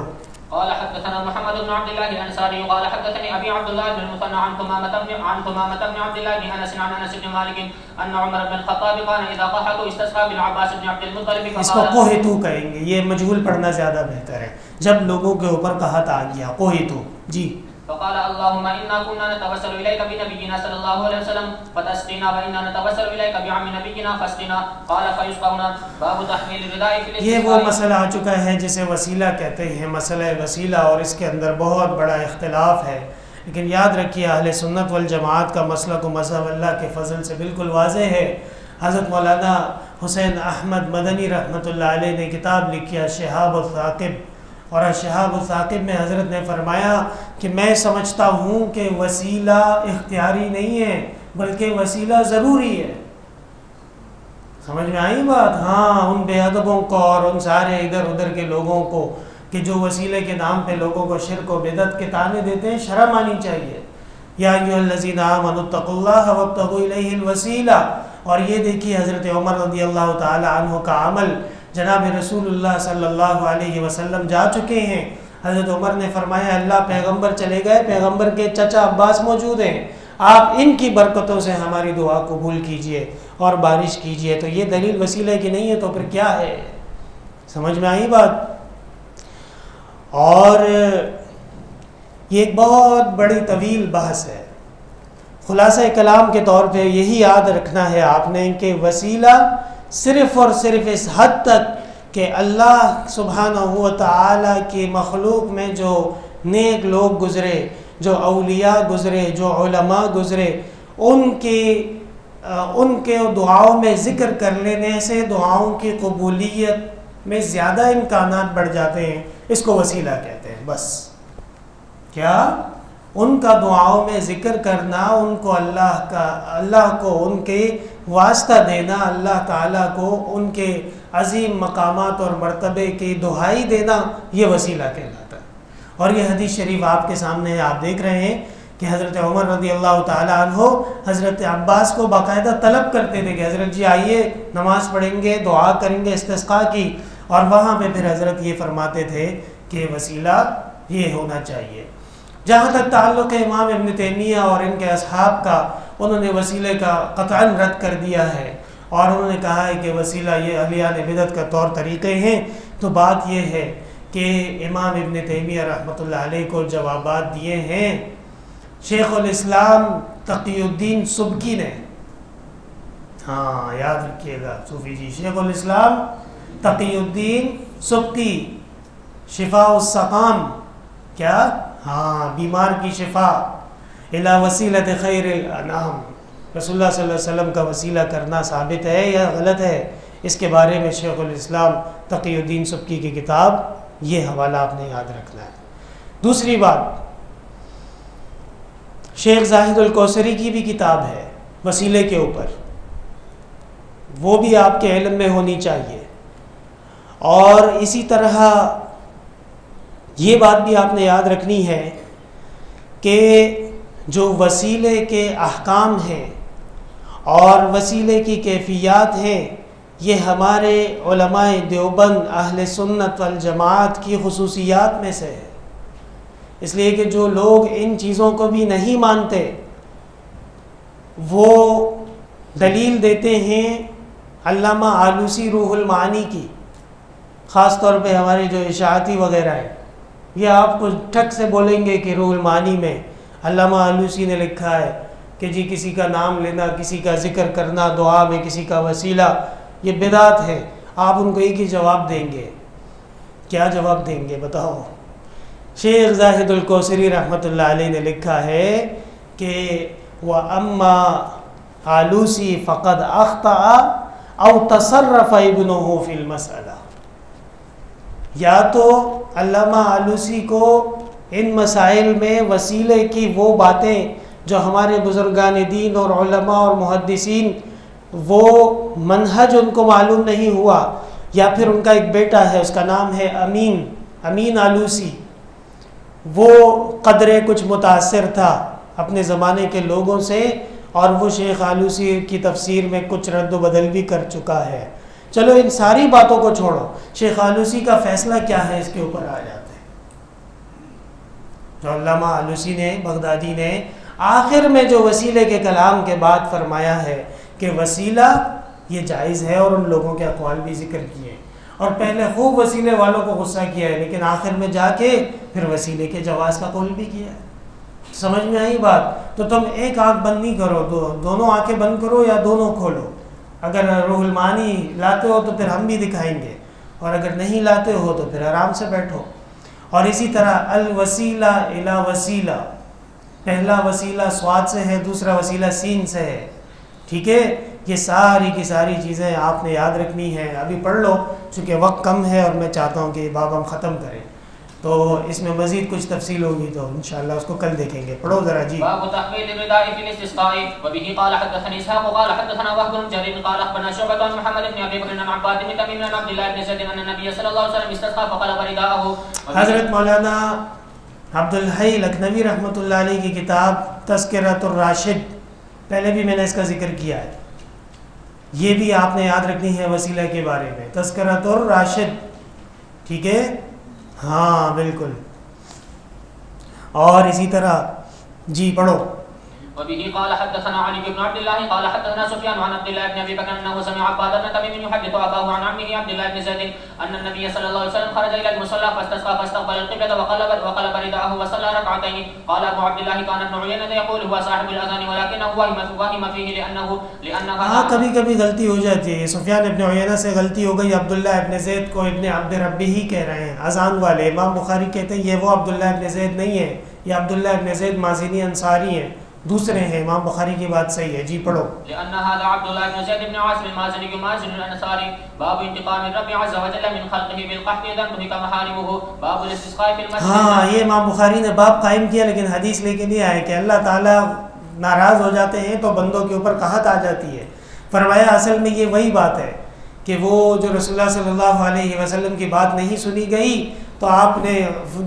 قال حدثنا محمد بن عبد الله الانصاري قال حدثني ابي عبد الله بن المثنى عن ثمامه بن عن ثمامه بن عبد الله بن انس عن انس بن مالك ان عمر بن الخطاب قال اذا قحط استسقى بالعباس بن عبد المطلب اس کو فقال تو کہیں گے، یہ مجهول پڑھنا زیادہ بہتر ہے۔ جب لوگوں کے اوپر قحط آ گیا کوہ تو۔ جی۔ فقال اللهم انا كنا نتوسل اليك بنبينا صلى الله عليه وسلم فتسقينا وانا نتوسل اليك بعم نبينا فاسقنا قال فيسقون باب تحميل الرداء في یہ وہ مسئلہ آ چکا ہے جسے وسیلہ کہتے ہیں مسئلہ وسیلہ اور اس کے اندر بہت بڑا اختلاف ہے۔ لیکن یاد رکھیے اہل سنت والجماعت کا مسئلہ کو مذہب اللہ کے فضل سے بالکل واضح ہے۔ حضرت مولانا حسین احمد مدنی رحمۃ اللہ علیہ نے کتاب لکھی ہے شہاب الثاقب۔ اور شہاب الثاقب میں حضرت نے فرمایا کہ میں سمجھتا ہوں کہ وسیلہ اختیاری نہیں ہے، بلکہ وسیلہ ضروری ہے۔ سمجھ میں آئی بات؟ ہاں ان بے ادبوں کو اور ان سارے ادھر ادھر کے لوگوں کو کہ جو وسیلے کے نام پہ لوگوں کو شرک و بدعت کے تانے دیتے ہیں شرم آنی چاہیے۔ یا اللہ الیہ الوسیلہ۔ اور یہ دیکھیے حضرت عمر رضی اللہ تعالی عنہ کا عمل۔ جناب رسول اللہ صلی اللہ علیہ وسلم جا چکے ہیں۔ حضرت عمر نے فرمایا، اللہ پیغمبر چلے گئے، پیغمبر کے چچا عباس موجود ہیں۔ آپ ان کی برکتوں سے ہماری دعا قبول کیجیے اور بارش کیجیے۔ تو یہ دلیل وسیلہ کی نہیں ہے، تو پھر کیا ہے؟ سمجھ میں آئی بات؟ اور یہ ایک بہت بڑی طویل بحث ہے۔ خلاصہ کلام کے طور پہ یہی یاد رکھنا ہے آپ نے کہ وسیلہ صرف اور صرف اس حد تک کہ اللہ سبحانہ و تعالی کی مخلوق میں جو نیک لوگ گزرے، جو اولیاء گزرے، جو علماء گزرے، ان کی، ان کے دعاؤں میں ذکر کر لینے سے دعاؤں کی قبولیت میں زیادہ امکانات بڑھ جاتے ہیں۔ اس کو وسیلہ کہتے ہیں۔ بس۔ کیا؟ ان کا دعاؤں میں ذکر کرنا، ان کو اللہ کا، اللہ کو ان کے واسطہ دینا اللہ تعالیٰ کو، ان کے عظیم مقامات اور مرتبے کی دہائی دینا، یہ وسیلہ کہلاتا ہے۔ اور یہ حدیث شریف آپ کے سامنے آپ دیکھ رہے ہیں کہ حضرت عمر رضی اللہ تعالیٰ عنہ حضرت عباس کو باقاعدہ طلب کرتے تھے کہ حضرت جی آئیے، نماز پڑھیں گے، دعا کریں گے، استسقاء کی۔ اور وہاں پہ پھر حضرت یہ فرماتے تھے کہ وسیلہ یہ ہونا چاہیے۔ جہاں تک تعلق ہے امام ابن تیمیہ اور ان کے اصحاب کا انہوں نے وسیلے کا قطعا رد کر دیا ہے اور انہوں نے کہا ہے کہ وسیلہ یہ علیہ بدت کا طور طریقے ہیں۔ تو بات یہ ہے کہ امام ابن تیمیہ رحمۃ اللہ علیہ کو جوابات دیے ہیں۔ شیخ الاسلام تقی الدین سبکی نے۔ ہاں یاد رکھیے گا صوفی جی۔ شیخ الاسلام تقی الدین سبکی، شفاء السقام۔ کیا؟ ہاں بیمار کی شفا۔ الا وسیلت خیر الانام رسول اللہ صلی اللہ علیہ وسلم کا وسیلہ کرنا ثابت ہے یا غلط ہے؟ اس کے بارے میں شیخ الاسلام تقی الدین سبکی کی کتاب یہ حوالہ آپ نے یاد رکھنا ہے۔ دوسری بات، شیخ زاہد الکوثری کی بھی کتاب ہے وسیلے کے اوپر۔ وہ بھی آپ کے علم میں ہونی چاہیے۔ اور اسی طرح یہ بات بھی آپ نے یاد رکھنی ہے کہ جو وسیلے کے احکام ہیں اور وسیلے کی کیفیات ہیں، یہ ہمارے علماء دیوبند، اہل سنت والجماعت کی خصوصیات میں سے ہے۔ اس لیے کہ جو لوگ ان چیزوں کو بھی نہیں مانتے، وہ دلیل دیتے ہیں علامہ آلوسی روح المعانی کی، خاص طور پہ ہمارے جو اشاعتی وغیرہ ہیں۔ یہ آپ کو ٹھک سے بولیں گے کہ روح المعانی میں علامہ آلوسی نے لکھا ہے کہ جی کسی کا نام لینا، کسی کا ذکر کرنا، دعا میں کسی کا وسیلہ، یہ بدعت ہے۔ آپ ان کو ایک ہی جواب دیں گے۔ کیا جواب دیں گے؟ بتاؤ۔ شیخ زاہد الکوثری رحمۃ اللہ علیہ نے لکھا ہے کہ وہ اما آلوسی فقد اختا او تصرف ابنہ فی المسئلہ۔ یا تو علامہ آلوسی کو ان مسائل میں وسیلے کی وہ باتیں جو ہمارے بزرگان دین اور علماء اور محدثین، وہ منہج ان کو معلوم نہیں ہوا، یا پھر ان کا ایک بیٹا ہے، اس کا نام ہے امین امین آلوسی۔ وہ قدرے کچھ متاثر تھا اپنے زمانے کے لوگوں سے، اور وہ شیخ آلوسی کی تفسیر میں کچھ رد و بدل بھی کر چکا ہے۔ چلو ان ساری باتوں کو چھوڑو۔ شیخ آلوسی کا فیصلہ کیا ہے اس کے اوپر آ جاتے ہیں جو علامہ آلوسی نے، بغدادی نے آخر میں جو وسیلے کے کلام کے بعد فرمایا ہے کہ وسیلہ یہ جائز ہے اور ان لوگوں کے اقوال بھی ذکر کیے۔ اور پہلے خوب وسیلے والوں کو غصہ کیا ہے، لیکن آخر میں جا کے پھر وسیلے کے جواز کا قول بھی کیا ہے۔ سمجھ میں آئی بات؟ تو تم ایک آنکھ بند نہیں کرو، دو دونوں آنکھیں بند کرو یا دونوں کھولو۔ اگر روح المانی لاتے ہو تو پھر ہم بھی دکھائیں گے، اور اگر نہیں لاتے ہو تو پھر آرام سے بیٹھو۔ اور اسی طرح الوسیلہ الا وسیلہ، پہلا وسیلہ سواد سے ہے، دوسرا وسیلہ سین سے ہے۔ ٹھیک ہے؟ یہ ساری کی ساری چیزیں آپ نے یاد رکھنی ہے ابھی پڑھ لو، چونکہ وقت کم ہے اور میں چاہتا ہوں کہ یہ باب ہم ختم کریں۔ تو اس میں مزید کچھ تفصیل ہوگی تو انشاءاللہ اس کو کل دیکھیں گے۔ پڑھو ذرا جی۔ باب الرداء الاستسقاء وبه قال حدثني اسحاق قال حدثنا وهب بن جرير قال اخبرنا شعبة عن محمد بن ابي بكر عن عباد بن تميم عن عبد الله بن زيد ان النبي صلى الله عليه وسلم استسقى فقلب رداءه حضرت مولانا عبد الحی لکھنوی رحمۃ اللہ علیہ کی کتاب تذکرۃ الراشد پہلے بھی میں نے اس کا ذکر کیا ہے۔ یہ بھی آپ نے یاد رکھنی ہے وسیلہ کے بارے میں۔ تذکرۃ الراشد ٹھیک ہے؟ ہاں بالکل۔ اور اسی طرح جی پڑھو۔ وبه قال حدثنا علي بن عبد الله، قال حدثنا سفيان عن عبد الله بن ابي بكر انه سمع عباد بن تميم يحدث اباه عن عمه عبد الله بن زيد ان النبي صلى الله عليه وسلم خرج الى المصلى فاستسقى، فاستقبل القبلة وقلب وقلب رداءه وصلى ركعتين. قال ابو عبد الله، كان ابن عيينة يقول هو صاحب الاذان ولكنه وهم وهم فيه لانه لانها ہاں کبھی کبھی غلطی ہو جاتی ہے۔ سفیان ابن عیینہ سے غلطی ہو گئی۔ عبداللہ ابن زید کو ابن عبد ربی ہی کہہ رہے ہیں۔ اذان والے امام بخاری کہتے ہیں، یہ وہ عبداللہ ابن زید نہیں ہے، یہ عبداللہ ابن زید مازینی انصاری ہیں۔ دوسرے ہیں امام بخاری کی بات صحیح ہے۔ جی پڑھو۔ لأن هذا عبد الله بن زيد بن عاصم المازني مازن الأنصاري باب انتقام الرب عز وجل من خلقه بالقحط إذا انتهك محارمه باب الاستسقاء في المسجد. ہاں یہ امام بخاری نے باب قائم کیا لیکن حدیث لے کے نہیں آئے کہ اللہ تعالیٰ ناراض ہو جاتے ہیں تو بندوں کے اوپر قحط آ جاتی ہے۔ فرمایا اصل میں یہ وہی بات ہے کہ وہ جو رسول اللہ صلی اللہ علیہ وسلم کی بات نہیں سنی گئی تو آپ نے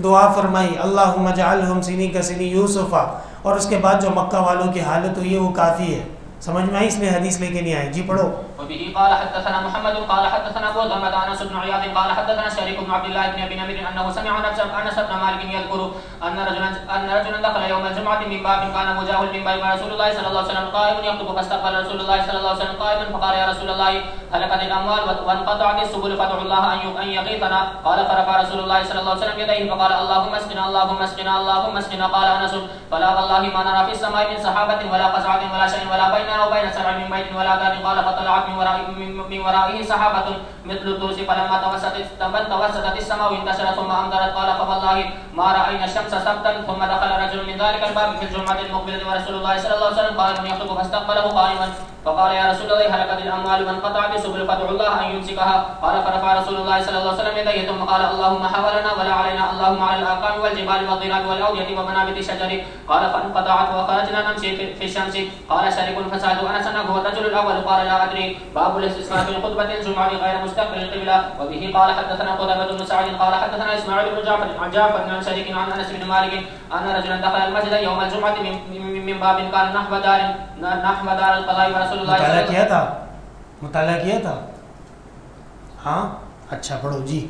دعا فرمائی اللہم جعلہم سنی کا سنی یوسفہ اور اس کے بعد جو مکہ والوں کی حالت ہوئی ہے وہ کافی ہے۔ سمجھ میں آئی اس لیے حدیث لے کے نہیں آئے؟ جی پڑھو۔ وبه قال حدثنا محمد، قال حدثنا ابو ضمد انس بن عياض، قال حدثنا شريك بن عبد الله بن ابي نمير انه سمع انس انس بن مالك يذكر ان رجلا ان رجلا دخل يوم الجمعه من باب كان مجاور من باب رسول الله صلى الله عليه وسلم قائم يخطب، فاستقبل رسول الله صلى الله عليه وسلم قائما، فقال يا رسول الله، هلكت الاموال وانقطعت السبل فادعوا الله ان ان يغيثنا. قال فرفع رسول الله صلى الله عليه وسلم يديه، فقال اللهم اسقنا اللهم اسقنا اللهم اسقنا. قال انس فلا والله ما نرى في السماء من سحابه ولا قزعه ولا شيء ولا بيننا وبين سرع من بيت ولا دار. قال، فطلعت من ورائه من ورائه سحابة مثل الطوس فلما توسطت توسطت السماء انتشرت ثم امطرت قال فوالله ما راينا الشمس سبتا ثم دخل رجل من ذلك الباب في الجمعة المقبلة ورسول الله صلى الله عليه وسلم قال من يخطب فاستقبله قائما فقال يا رسول الله هلكت الأموال من قطع بسبل فادعوا الله أن يمسكها؟ قال فرفع رسول الله صلى الله عليه وسلم يديه ثم قال اللهم حولنا ولا علينا اللهم على الاقام والجبال والضراب والأودية ومنابت الشجر قال فانقطعت وخرجنا نمشي في الشمس. قال شريك فسالت أنس هو الرجل الأول. قال لا أدري. باب الاستسقاء في خطبه الجمعة غير مستقبل القبلة. وبه قال حدثنا قتيبة بن سعيد قال حدثنا إسماعيل بن جعفر عن جعفر بن شريك عن أنس بن مالك أن رجلا دخل المسجد يوم الجمعة من, باب كان نحو دار نحو دار القضاء ورسول مطالعہ کیا تھا؟ مطالعہ کیا تھا؟ ہاں؟ اچھا پڑھو جی۔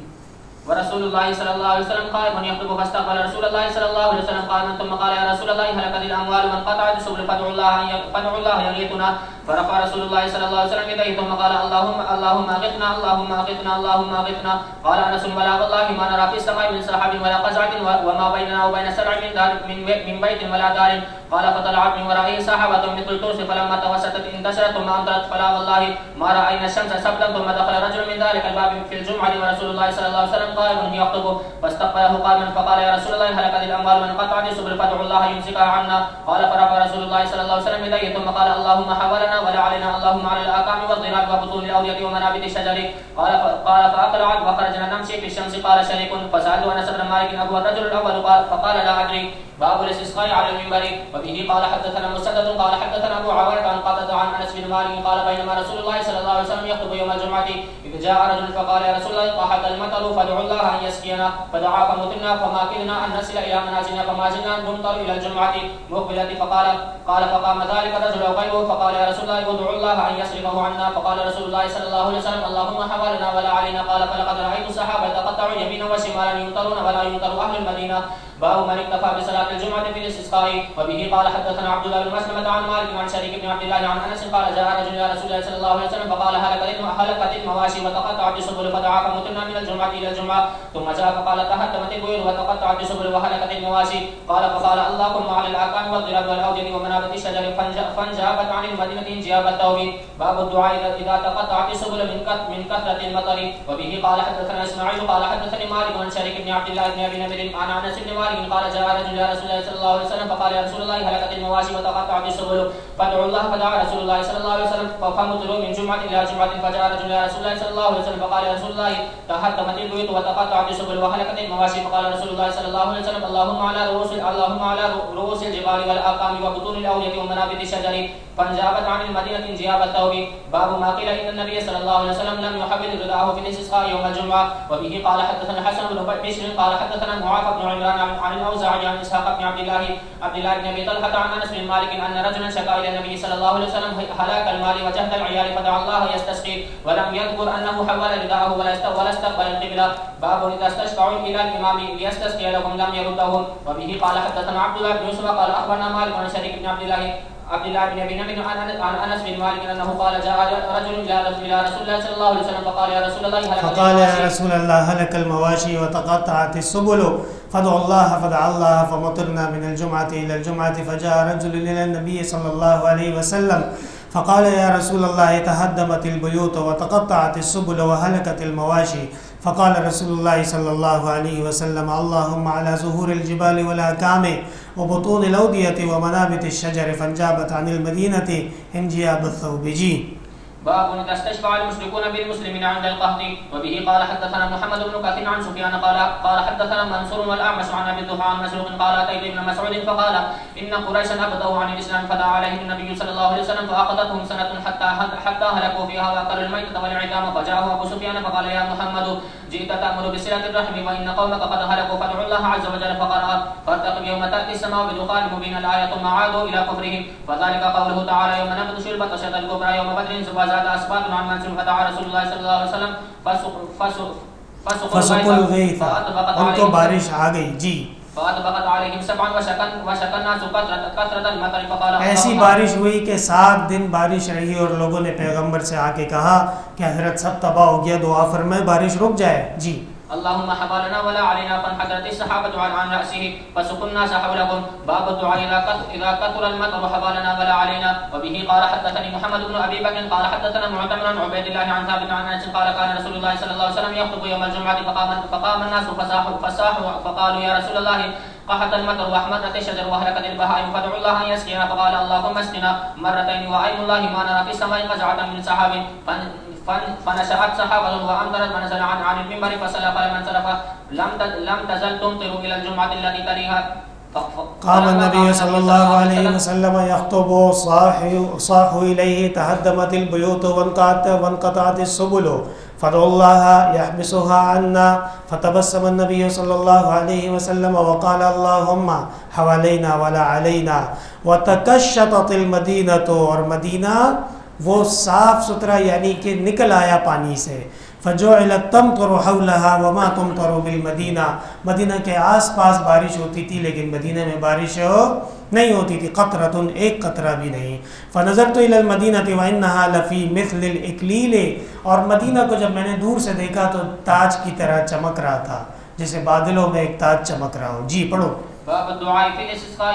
ورسول الله صلى الله عليه وسلم قال من يخطب فاستقبل رسول الله صلى الله عليه وسلم. قال ثم قال يا رسول الله هلكت الأموال من قطعت السبل؟ فادعوا الله فادعوا الله يغيثنا فرفع رسول الله صلى الله عليه وسلم يديه ثم قال اللهم اللهم أغثنا اللهم أغثنا اللهم أغثنا. قال أنس بلا والله ما نرى في السماء من سحاب ولا قزعه وما بيننا وبين سبع من دار من من بيت ولا دار. قال فطلعت من ورائه سحابه مثل الترس فلما توسطت انتشرت ثم امطرت فلا والله ما رأينا الشمس سبلا. ثم دخل رجل من ذلك الباب في الجمعة ورسول الله صلى الله عليه وسلم. قائم يخطب فاستقبله قائما فقال يا رسول الله هلكت الأموال من قطعت السبل فادعوا الله يمسكها عنا. قال فرفع رسول الله صلى الله عليه وسلم يديه ثم قال اللهم حولنا ولا علينا. اللهم على الاكام والضراب وبطون الاوديه ومنابت الشجر. قال قال فاقلعت وخرجنا نمشي في الشمس. قال شريك. فسألت أنس بن مالك أبو الرجل الأول؟ قال فقال لا أدري. باب الاستسقاء على المنبر. وبه قال حدثنا مسدد. قال حدثنا أبو عوانة عن قتادة عن أنس بن مالك. قال بينما رسول الله صلى الله عليه وسلم يخطب يوم الجمعة إذ جاء رجل فقال يا رسول الله طاحت المطر فادعوا الله أن يسقينا. فدعا فمطرنا فما كدنا أن نصل إلى منازلنا فما زلنا نمطر إلى الجمعة. مقبلة فقال قال فقام ذلك الرجل غيره فقال يا رسول الله ادعوا الله أن يصرفه عنا. فقال رسول الله صلى الله عليه وسلم اللهم حوالنا ولا علينا. قال فلقد رأيت الصحابه يتقطعوا يمينا وشمالا يمطرون ولا يمطر أهل المدينة. باب من اكتفى بصلاة الجمعة في الاستسقاء. وبه قال حدثنا عبد الله بن مسلمة عن مالك عن شريك بن عبد الله عن أنس قال جاء رجل إلى رسول الله صلى الله عليه وسلم فقال هلكت المواشي وتقطعت السبل. فدعا فمتنا من الجمعة إلى الجمعه ثم جاء فقال تهدمت البيوت وتقطعت السبل وهلكت المواشي قال فقال اللهم على الاكام والضراب والاوديه ومنابت الشجر فانجابت عن المدينة انجاب الثوب باب الدعاء اذا تقطعت السبل من من كثرة المطر وبه قال حدثنا إسماعيل قال حدثني مالك عن شريك بن عبد الله بن أبي نمر عن أنس بن مالك قال جاء رجل إلى رسول الله صلى الله عليه وسلم فقال يا رسول الله هلكت المواشي وتقطعت السبل فادعوا الله فدعا رسول الله صلى الله عليه وسلم فمطروا من جمعة إلى جمعة فجاء رجل رسول الله صلى الله عليه وسلم فقال يا رسول الله تهدمت البيوت وتقطعت السبل وهلكت المواشي فقال رسول الله صلى الله عليه وسلم اللهم على رؤوس اللهم على رؤوس الجبال والآقام وبطون الاوديه ومنابت الشجر فانجابت عن المدينة انجاب الثوب باب ما قيل إن النبي صلى الله عليه وسلم لم يحبذ رداءه في الاستسقاء يوم الجمعة وبه قال حدثنا حسن بن بشر قال حدثنا معاذ بن عمران عن الأوزاعي عن إسحاق بن عبد الله عبد الله بن أبي طلحة عن أنس بن مالك أن رجلا شكا إلى النبي صلى الله عليه وسلم هلاك المال وجهد العيال فدعا الله يستسقي ولم يذكر أنه حول رداءه ولا استقبل القبلة. باب اذا استشفعوا إلى الامام ليستسقي لهم لم يردهم وبه قال حدثنا عبد الله بن يوسف قال أخبرنا مالك عن شريك بن عبد الله عبد الله بن أبي عن أنس بن مالك أنه قال جاء رجل إلى رسول الله صلى الله عليه وسلم فقال يا رسول الله هلك فقال يا رسول الله هلك المواشي وتقطعت السبل. فادعوا الله فدعا الله فمطرنا من الجمعة إلى الجمعة فجاء رجل إلى النبي صلى الله عليه وسلم فقال يا رسول الله تهدمت البيوت وتقطعت السبل وهلكت المواشي. فقال رسول الله صلى الله عليه وسلم اللهم على ظهور الجبال والأكام وبطون الأودية ومنابت الشجر فانجابت عن المدينة انجياب الثوب جي. باب اذا استشفع المشركون بالمسلمين عند القهط وبه قال حدثنا محمد بن كثير عن سفيان، قال قال حدثنا منصور والاعمش عن ابي الضحى عن مسروق، قال اتيت ابن مسعود فقال ان قريشا ابدوا عن الاسلام فدعا عليهم النبي صلى الله عليه وسلم فاخذتهم سنه حتى حتى هلكوا فيها واكلوا الميتة والعظام فجاءه ابو سفيان فقال يا محمد جئت تامر بصله الرحم وان قومك قد هلكوا فادعوا الله عز وجل فقرا فارتقب يوم تاتي السماء بدخان مبين الايه ثم عادوا الى كفرهم فذلك قوله تعالى يوم نبطش البطشه الكبرى يوم بدر وزاد اسباب عن منصور فدعا رسول الله صلى الله عليه وسلم فسق الغيث ان کو بارش آ گئی جی ایسی بارش ہوئی کہ سات دن بارش رہی اور لوگوں نے پیغمبر سے آ کے کہا کہ حضرت سب تباہ ہو گیا دعا فرمائے بارش رک جائے۔ جی۔ اللهم حبالنا ولا علينا فانحدرت السحابة عن عن رأسه فسقوا الناس حولهم. باب الدعاء إذا كثر المطر حبالنا ولا علينا. وبه قال حدثني محمد بن أبي بكر قال حدثنا معتمر عن عبيد الله عن ثابت عن أنس قال كان رسول الله صلى الله عليه وسلم يخطب يوم الجمعة فقام فقام الناس فصاحوا فصاحوا فقالوا يا رسول الله قحط المطر واحمرت الشجر واهلكت البهائم فادعوا الله ان يسقينا فقال اللهم اسقنا مرتين وايم الله ما نرى في السماء قزعه من سحاب. فنشأت سحابة وأمطرت ونزل عن عن المنبر فصلى فلما انصرف لم لم تزل تمطر إلى الجمعة التي تليها. قام النبي صلى الله عليه وسلم يخطب صاحوا إليه تهدمت البيوت وانقطعت وانقطعت السبل. فدعوا الله يحبسها عنا فتبسم النبي صلى الله عليه وسلم وقال اللهم حوالينا ولا علينا وتكشطت المدينة اور مدینہ وہ صاف ستھرا یعنی کہ نکل آیا پانی سے فجوعل التمطر حولها وما تمطر بالمدینہ۔ مدینہ کے آس پاس بارش ہوتی تھی، لیکن مدینہ میں بارش ہو نہیں ہوتی تھی قطرۃ ایک قطرہ بھی نہیں۔ فنظرت الى المدینہ وانها لفی مثل الاکلیل۔ اور مدینہ کو جب میں نے دور سے دیکھا تو تاج کی طرح چمک رہا تھا، جیسے بادلوں میں ایک تاج چمک رہا ہوں جی پڑھو۔ باب الدعاء في الاستسقاء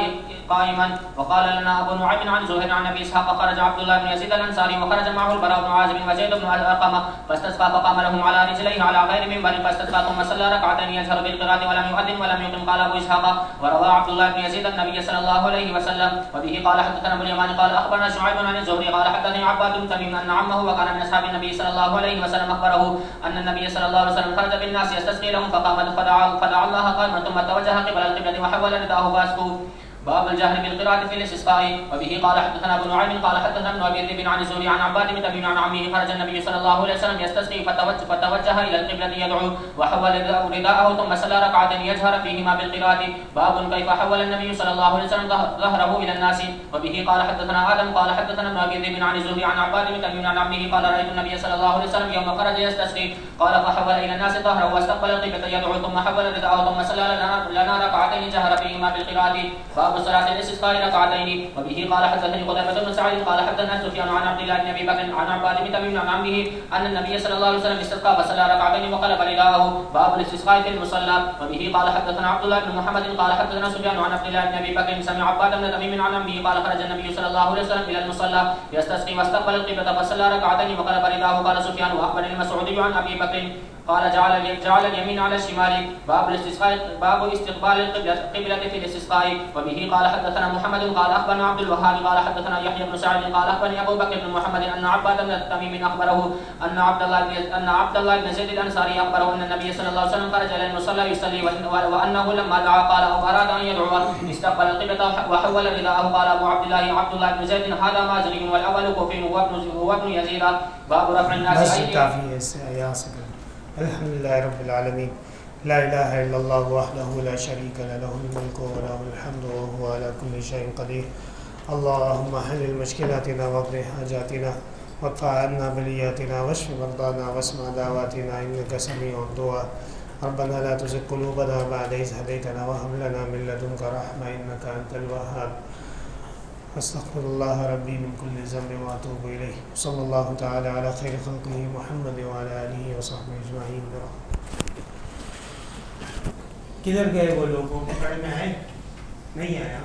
قائما. وقال لنا ابو نعيم عن زهير عن ابي اسحاق خرج عبد الله بن يزيد الانصاري وخرج معه البراء بن عازب وزيد بن ارقم فاستسقى فقام لهم على رجليه على غير منبر، فاستسقى ثم صلى ركعتين يجهر بالقراءة ولم يؤذن ولم يقم. قال ابو اسحاق وروى عبد الله بن يزيد النبي صلى الله عليه وسلم، وبه قال حدثنا ابو اليمان، قال اخبرنا شعيب عن الزهري، قال حدثني عباد بن تميم ان عمه وكان من اصحاب النبي صلى الله عليه وسلم اخبره ان النبي صلى الله عليه وسلم خرج بالناس يستسقي لهم، فقام، فدعا فدعا الله قائما، ثم توجه قبل القبلة وحول رداه فاسقوا باب الجهر بالقراءة في الاستسقاء وبه قال حدثنا ابن نعيم قال حدثنا ابن أبي ذئب عن الزهري عن عباد بن تميم عن عمه خرج النبي صلى الله عليه وسلم يستسقي فتوجه, فتوجه إلى القبلة يدعو وحول رداءه ثم صلى ركعتين يجهر فيهما بالقراءة. باب كيف حول النبي صلى الله عليه وسلم ظهره إلى الناس. وبه قال حدثنا آدم قال حدثنا ابن أبي ذئب عن الزهري عن عباد بن تميم عن عمه قال رأيت النبي صلى الله عليه وسلم يوم خرج يستسقي. قال فحول إلى الناس ظهره واستقبل القبلة يدعو ثم حول رداءه ثم صلى لنا ركعتين جهر فيهما بالقراءة. باب صلاة الاستسقاء قال ركعتين وبه قال حدثني قتيبة بن سعيد قال حدثنا سفيان عن عبد الله بن ابي بكر عن عباد بن تميم عن عمه ان النبي صلى الله عليه وسلم استسقى فصلى ركعتين وقلب رداءه باب الاستسقاء في المصلى. وبه قال حدثنا عبد الله بن محمد قال حدثنا سفيان عن عبد الله بن ابي بكر سمع عباد بن تميم عن عمه قال خرج النبي صلى الله عليه وسلم الى المصلى. يستسقي واستقبل القبلة فصلى ركعتين وقلب رداءه قال سفيان واخبرني المسعودي عن ابي بكر قال جعل جعل اليمين على الشمال باب الاستسقاء باب استقبال القبلة في الاستسقاء. وبه قال حدثنا محمد قال أخبرنا عبد الوهاب قال حدثنا يحيى بن سعيد قال أخبرني أبو بكر بن محمد أن عباد بن تميم أخبره أن عبد الله بن أن عبد الله بن زيد الأنصاري أخبره أن النبي صلى الله عليه وسلم خرج إلى المصلى يصلي وأنه لما دعا قال أو أراد أن يدعو استقبل القبلة وحول رداءه قال أبو عبد الله عبد الله بن زيد هذا مازري والأول كوفي هو ابن يزيد. باب رفع الناس أيديهم. الحمد لله رب العالمين لا إله إلا الله وحده لا شريك له الملك وله الحمد وهو على كل شيء قدير اللهم حل مشكلاتنا واقض حاجاتنا، وادفع عنا بلياتنا واشف مرضانا، واسمع دعواتنا إنك سميع الدعاء ربنا لا تزغ قلوبنا بعد إذ هديتنا وهب لنا من لدنك رحمة إنك أنت الوهاب استغفر اللہ ربی من كل ذنب واتوب اليه صلى اللہ تعالی علی خیر خلقہ محمد وعلى اله وصحبه اجمعین کدھر گئے وہ لوگوں؟ پکڑ میں آئے؟ نہیں آیا۔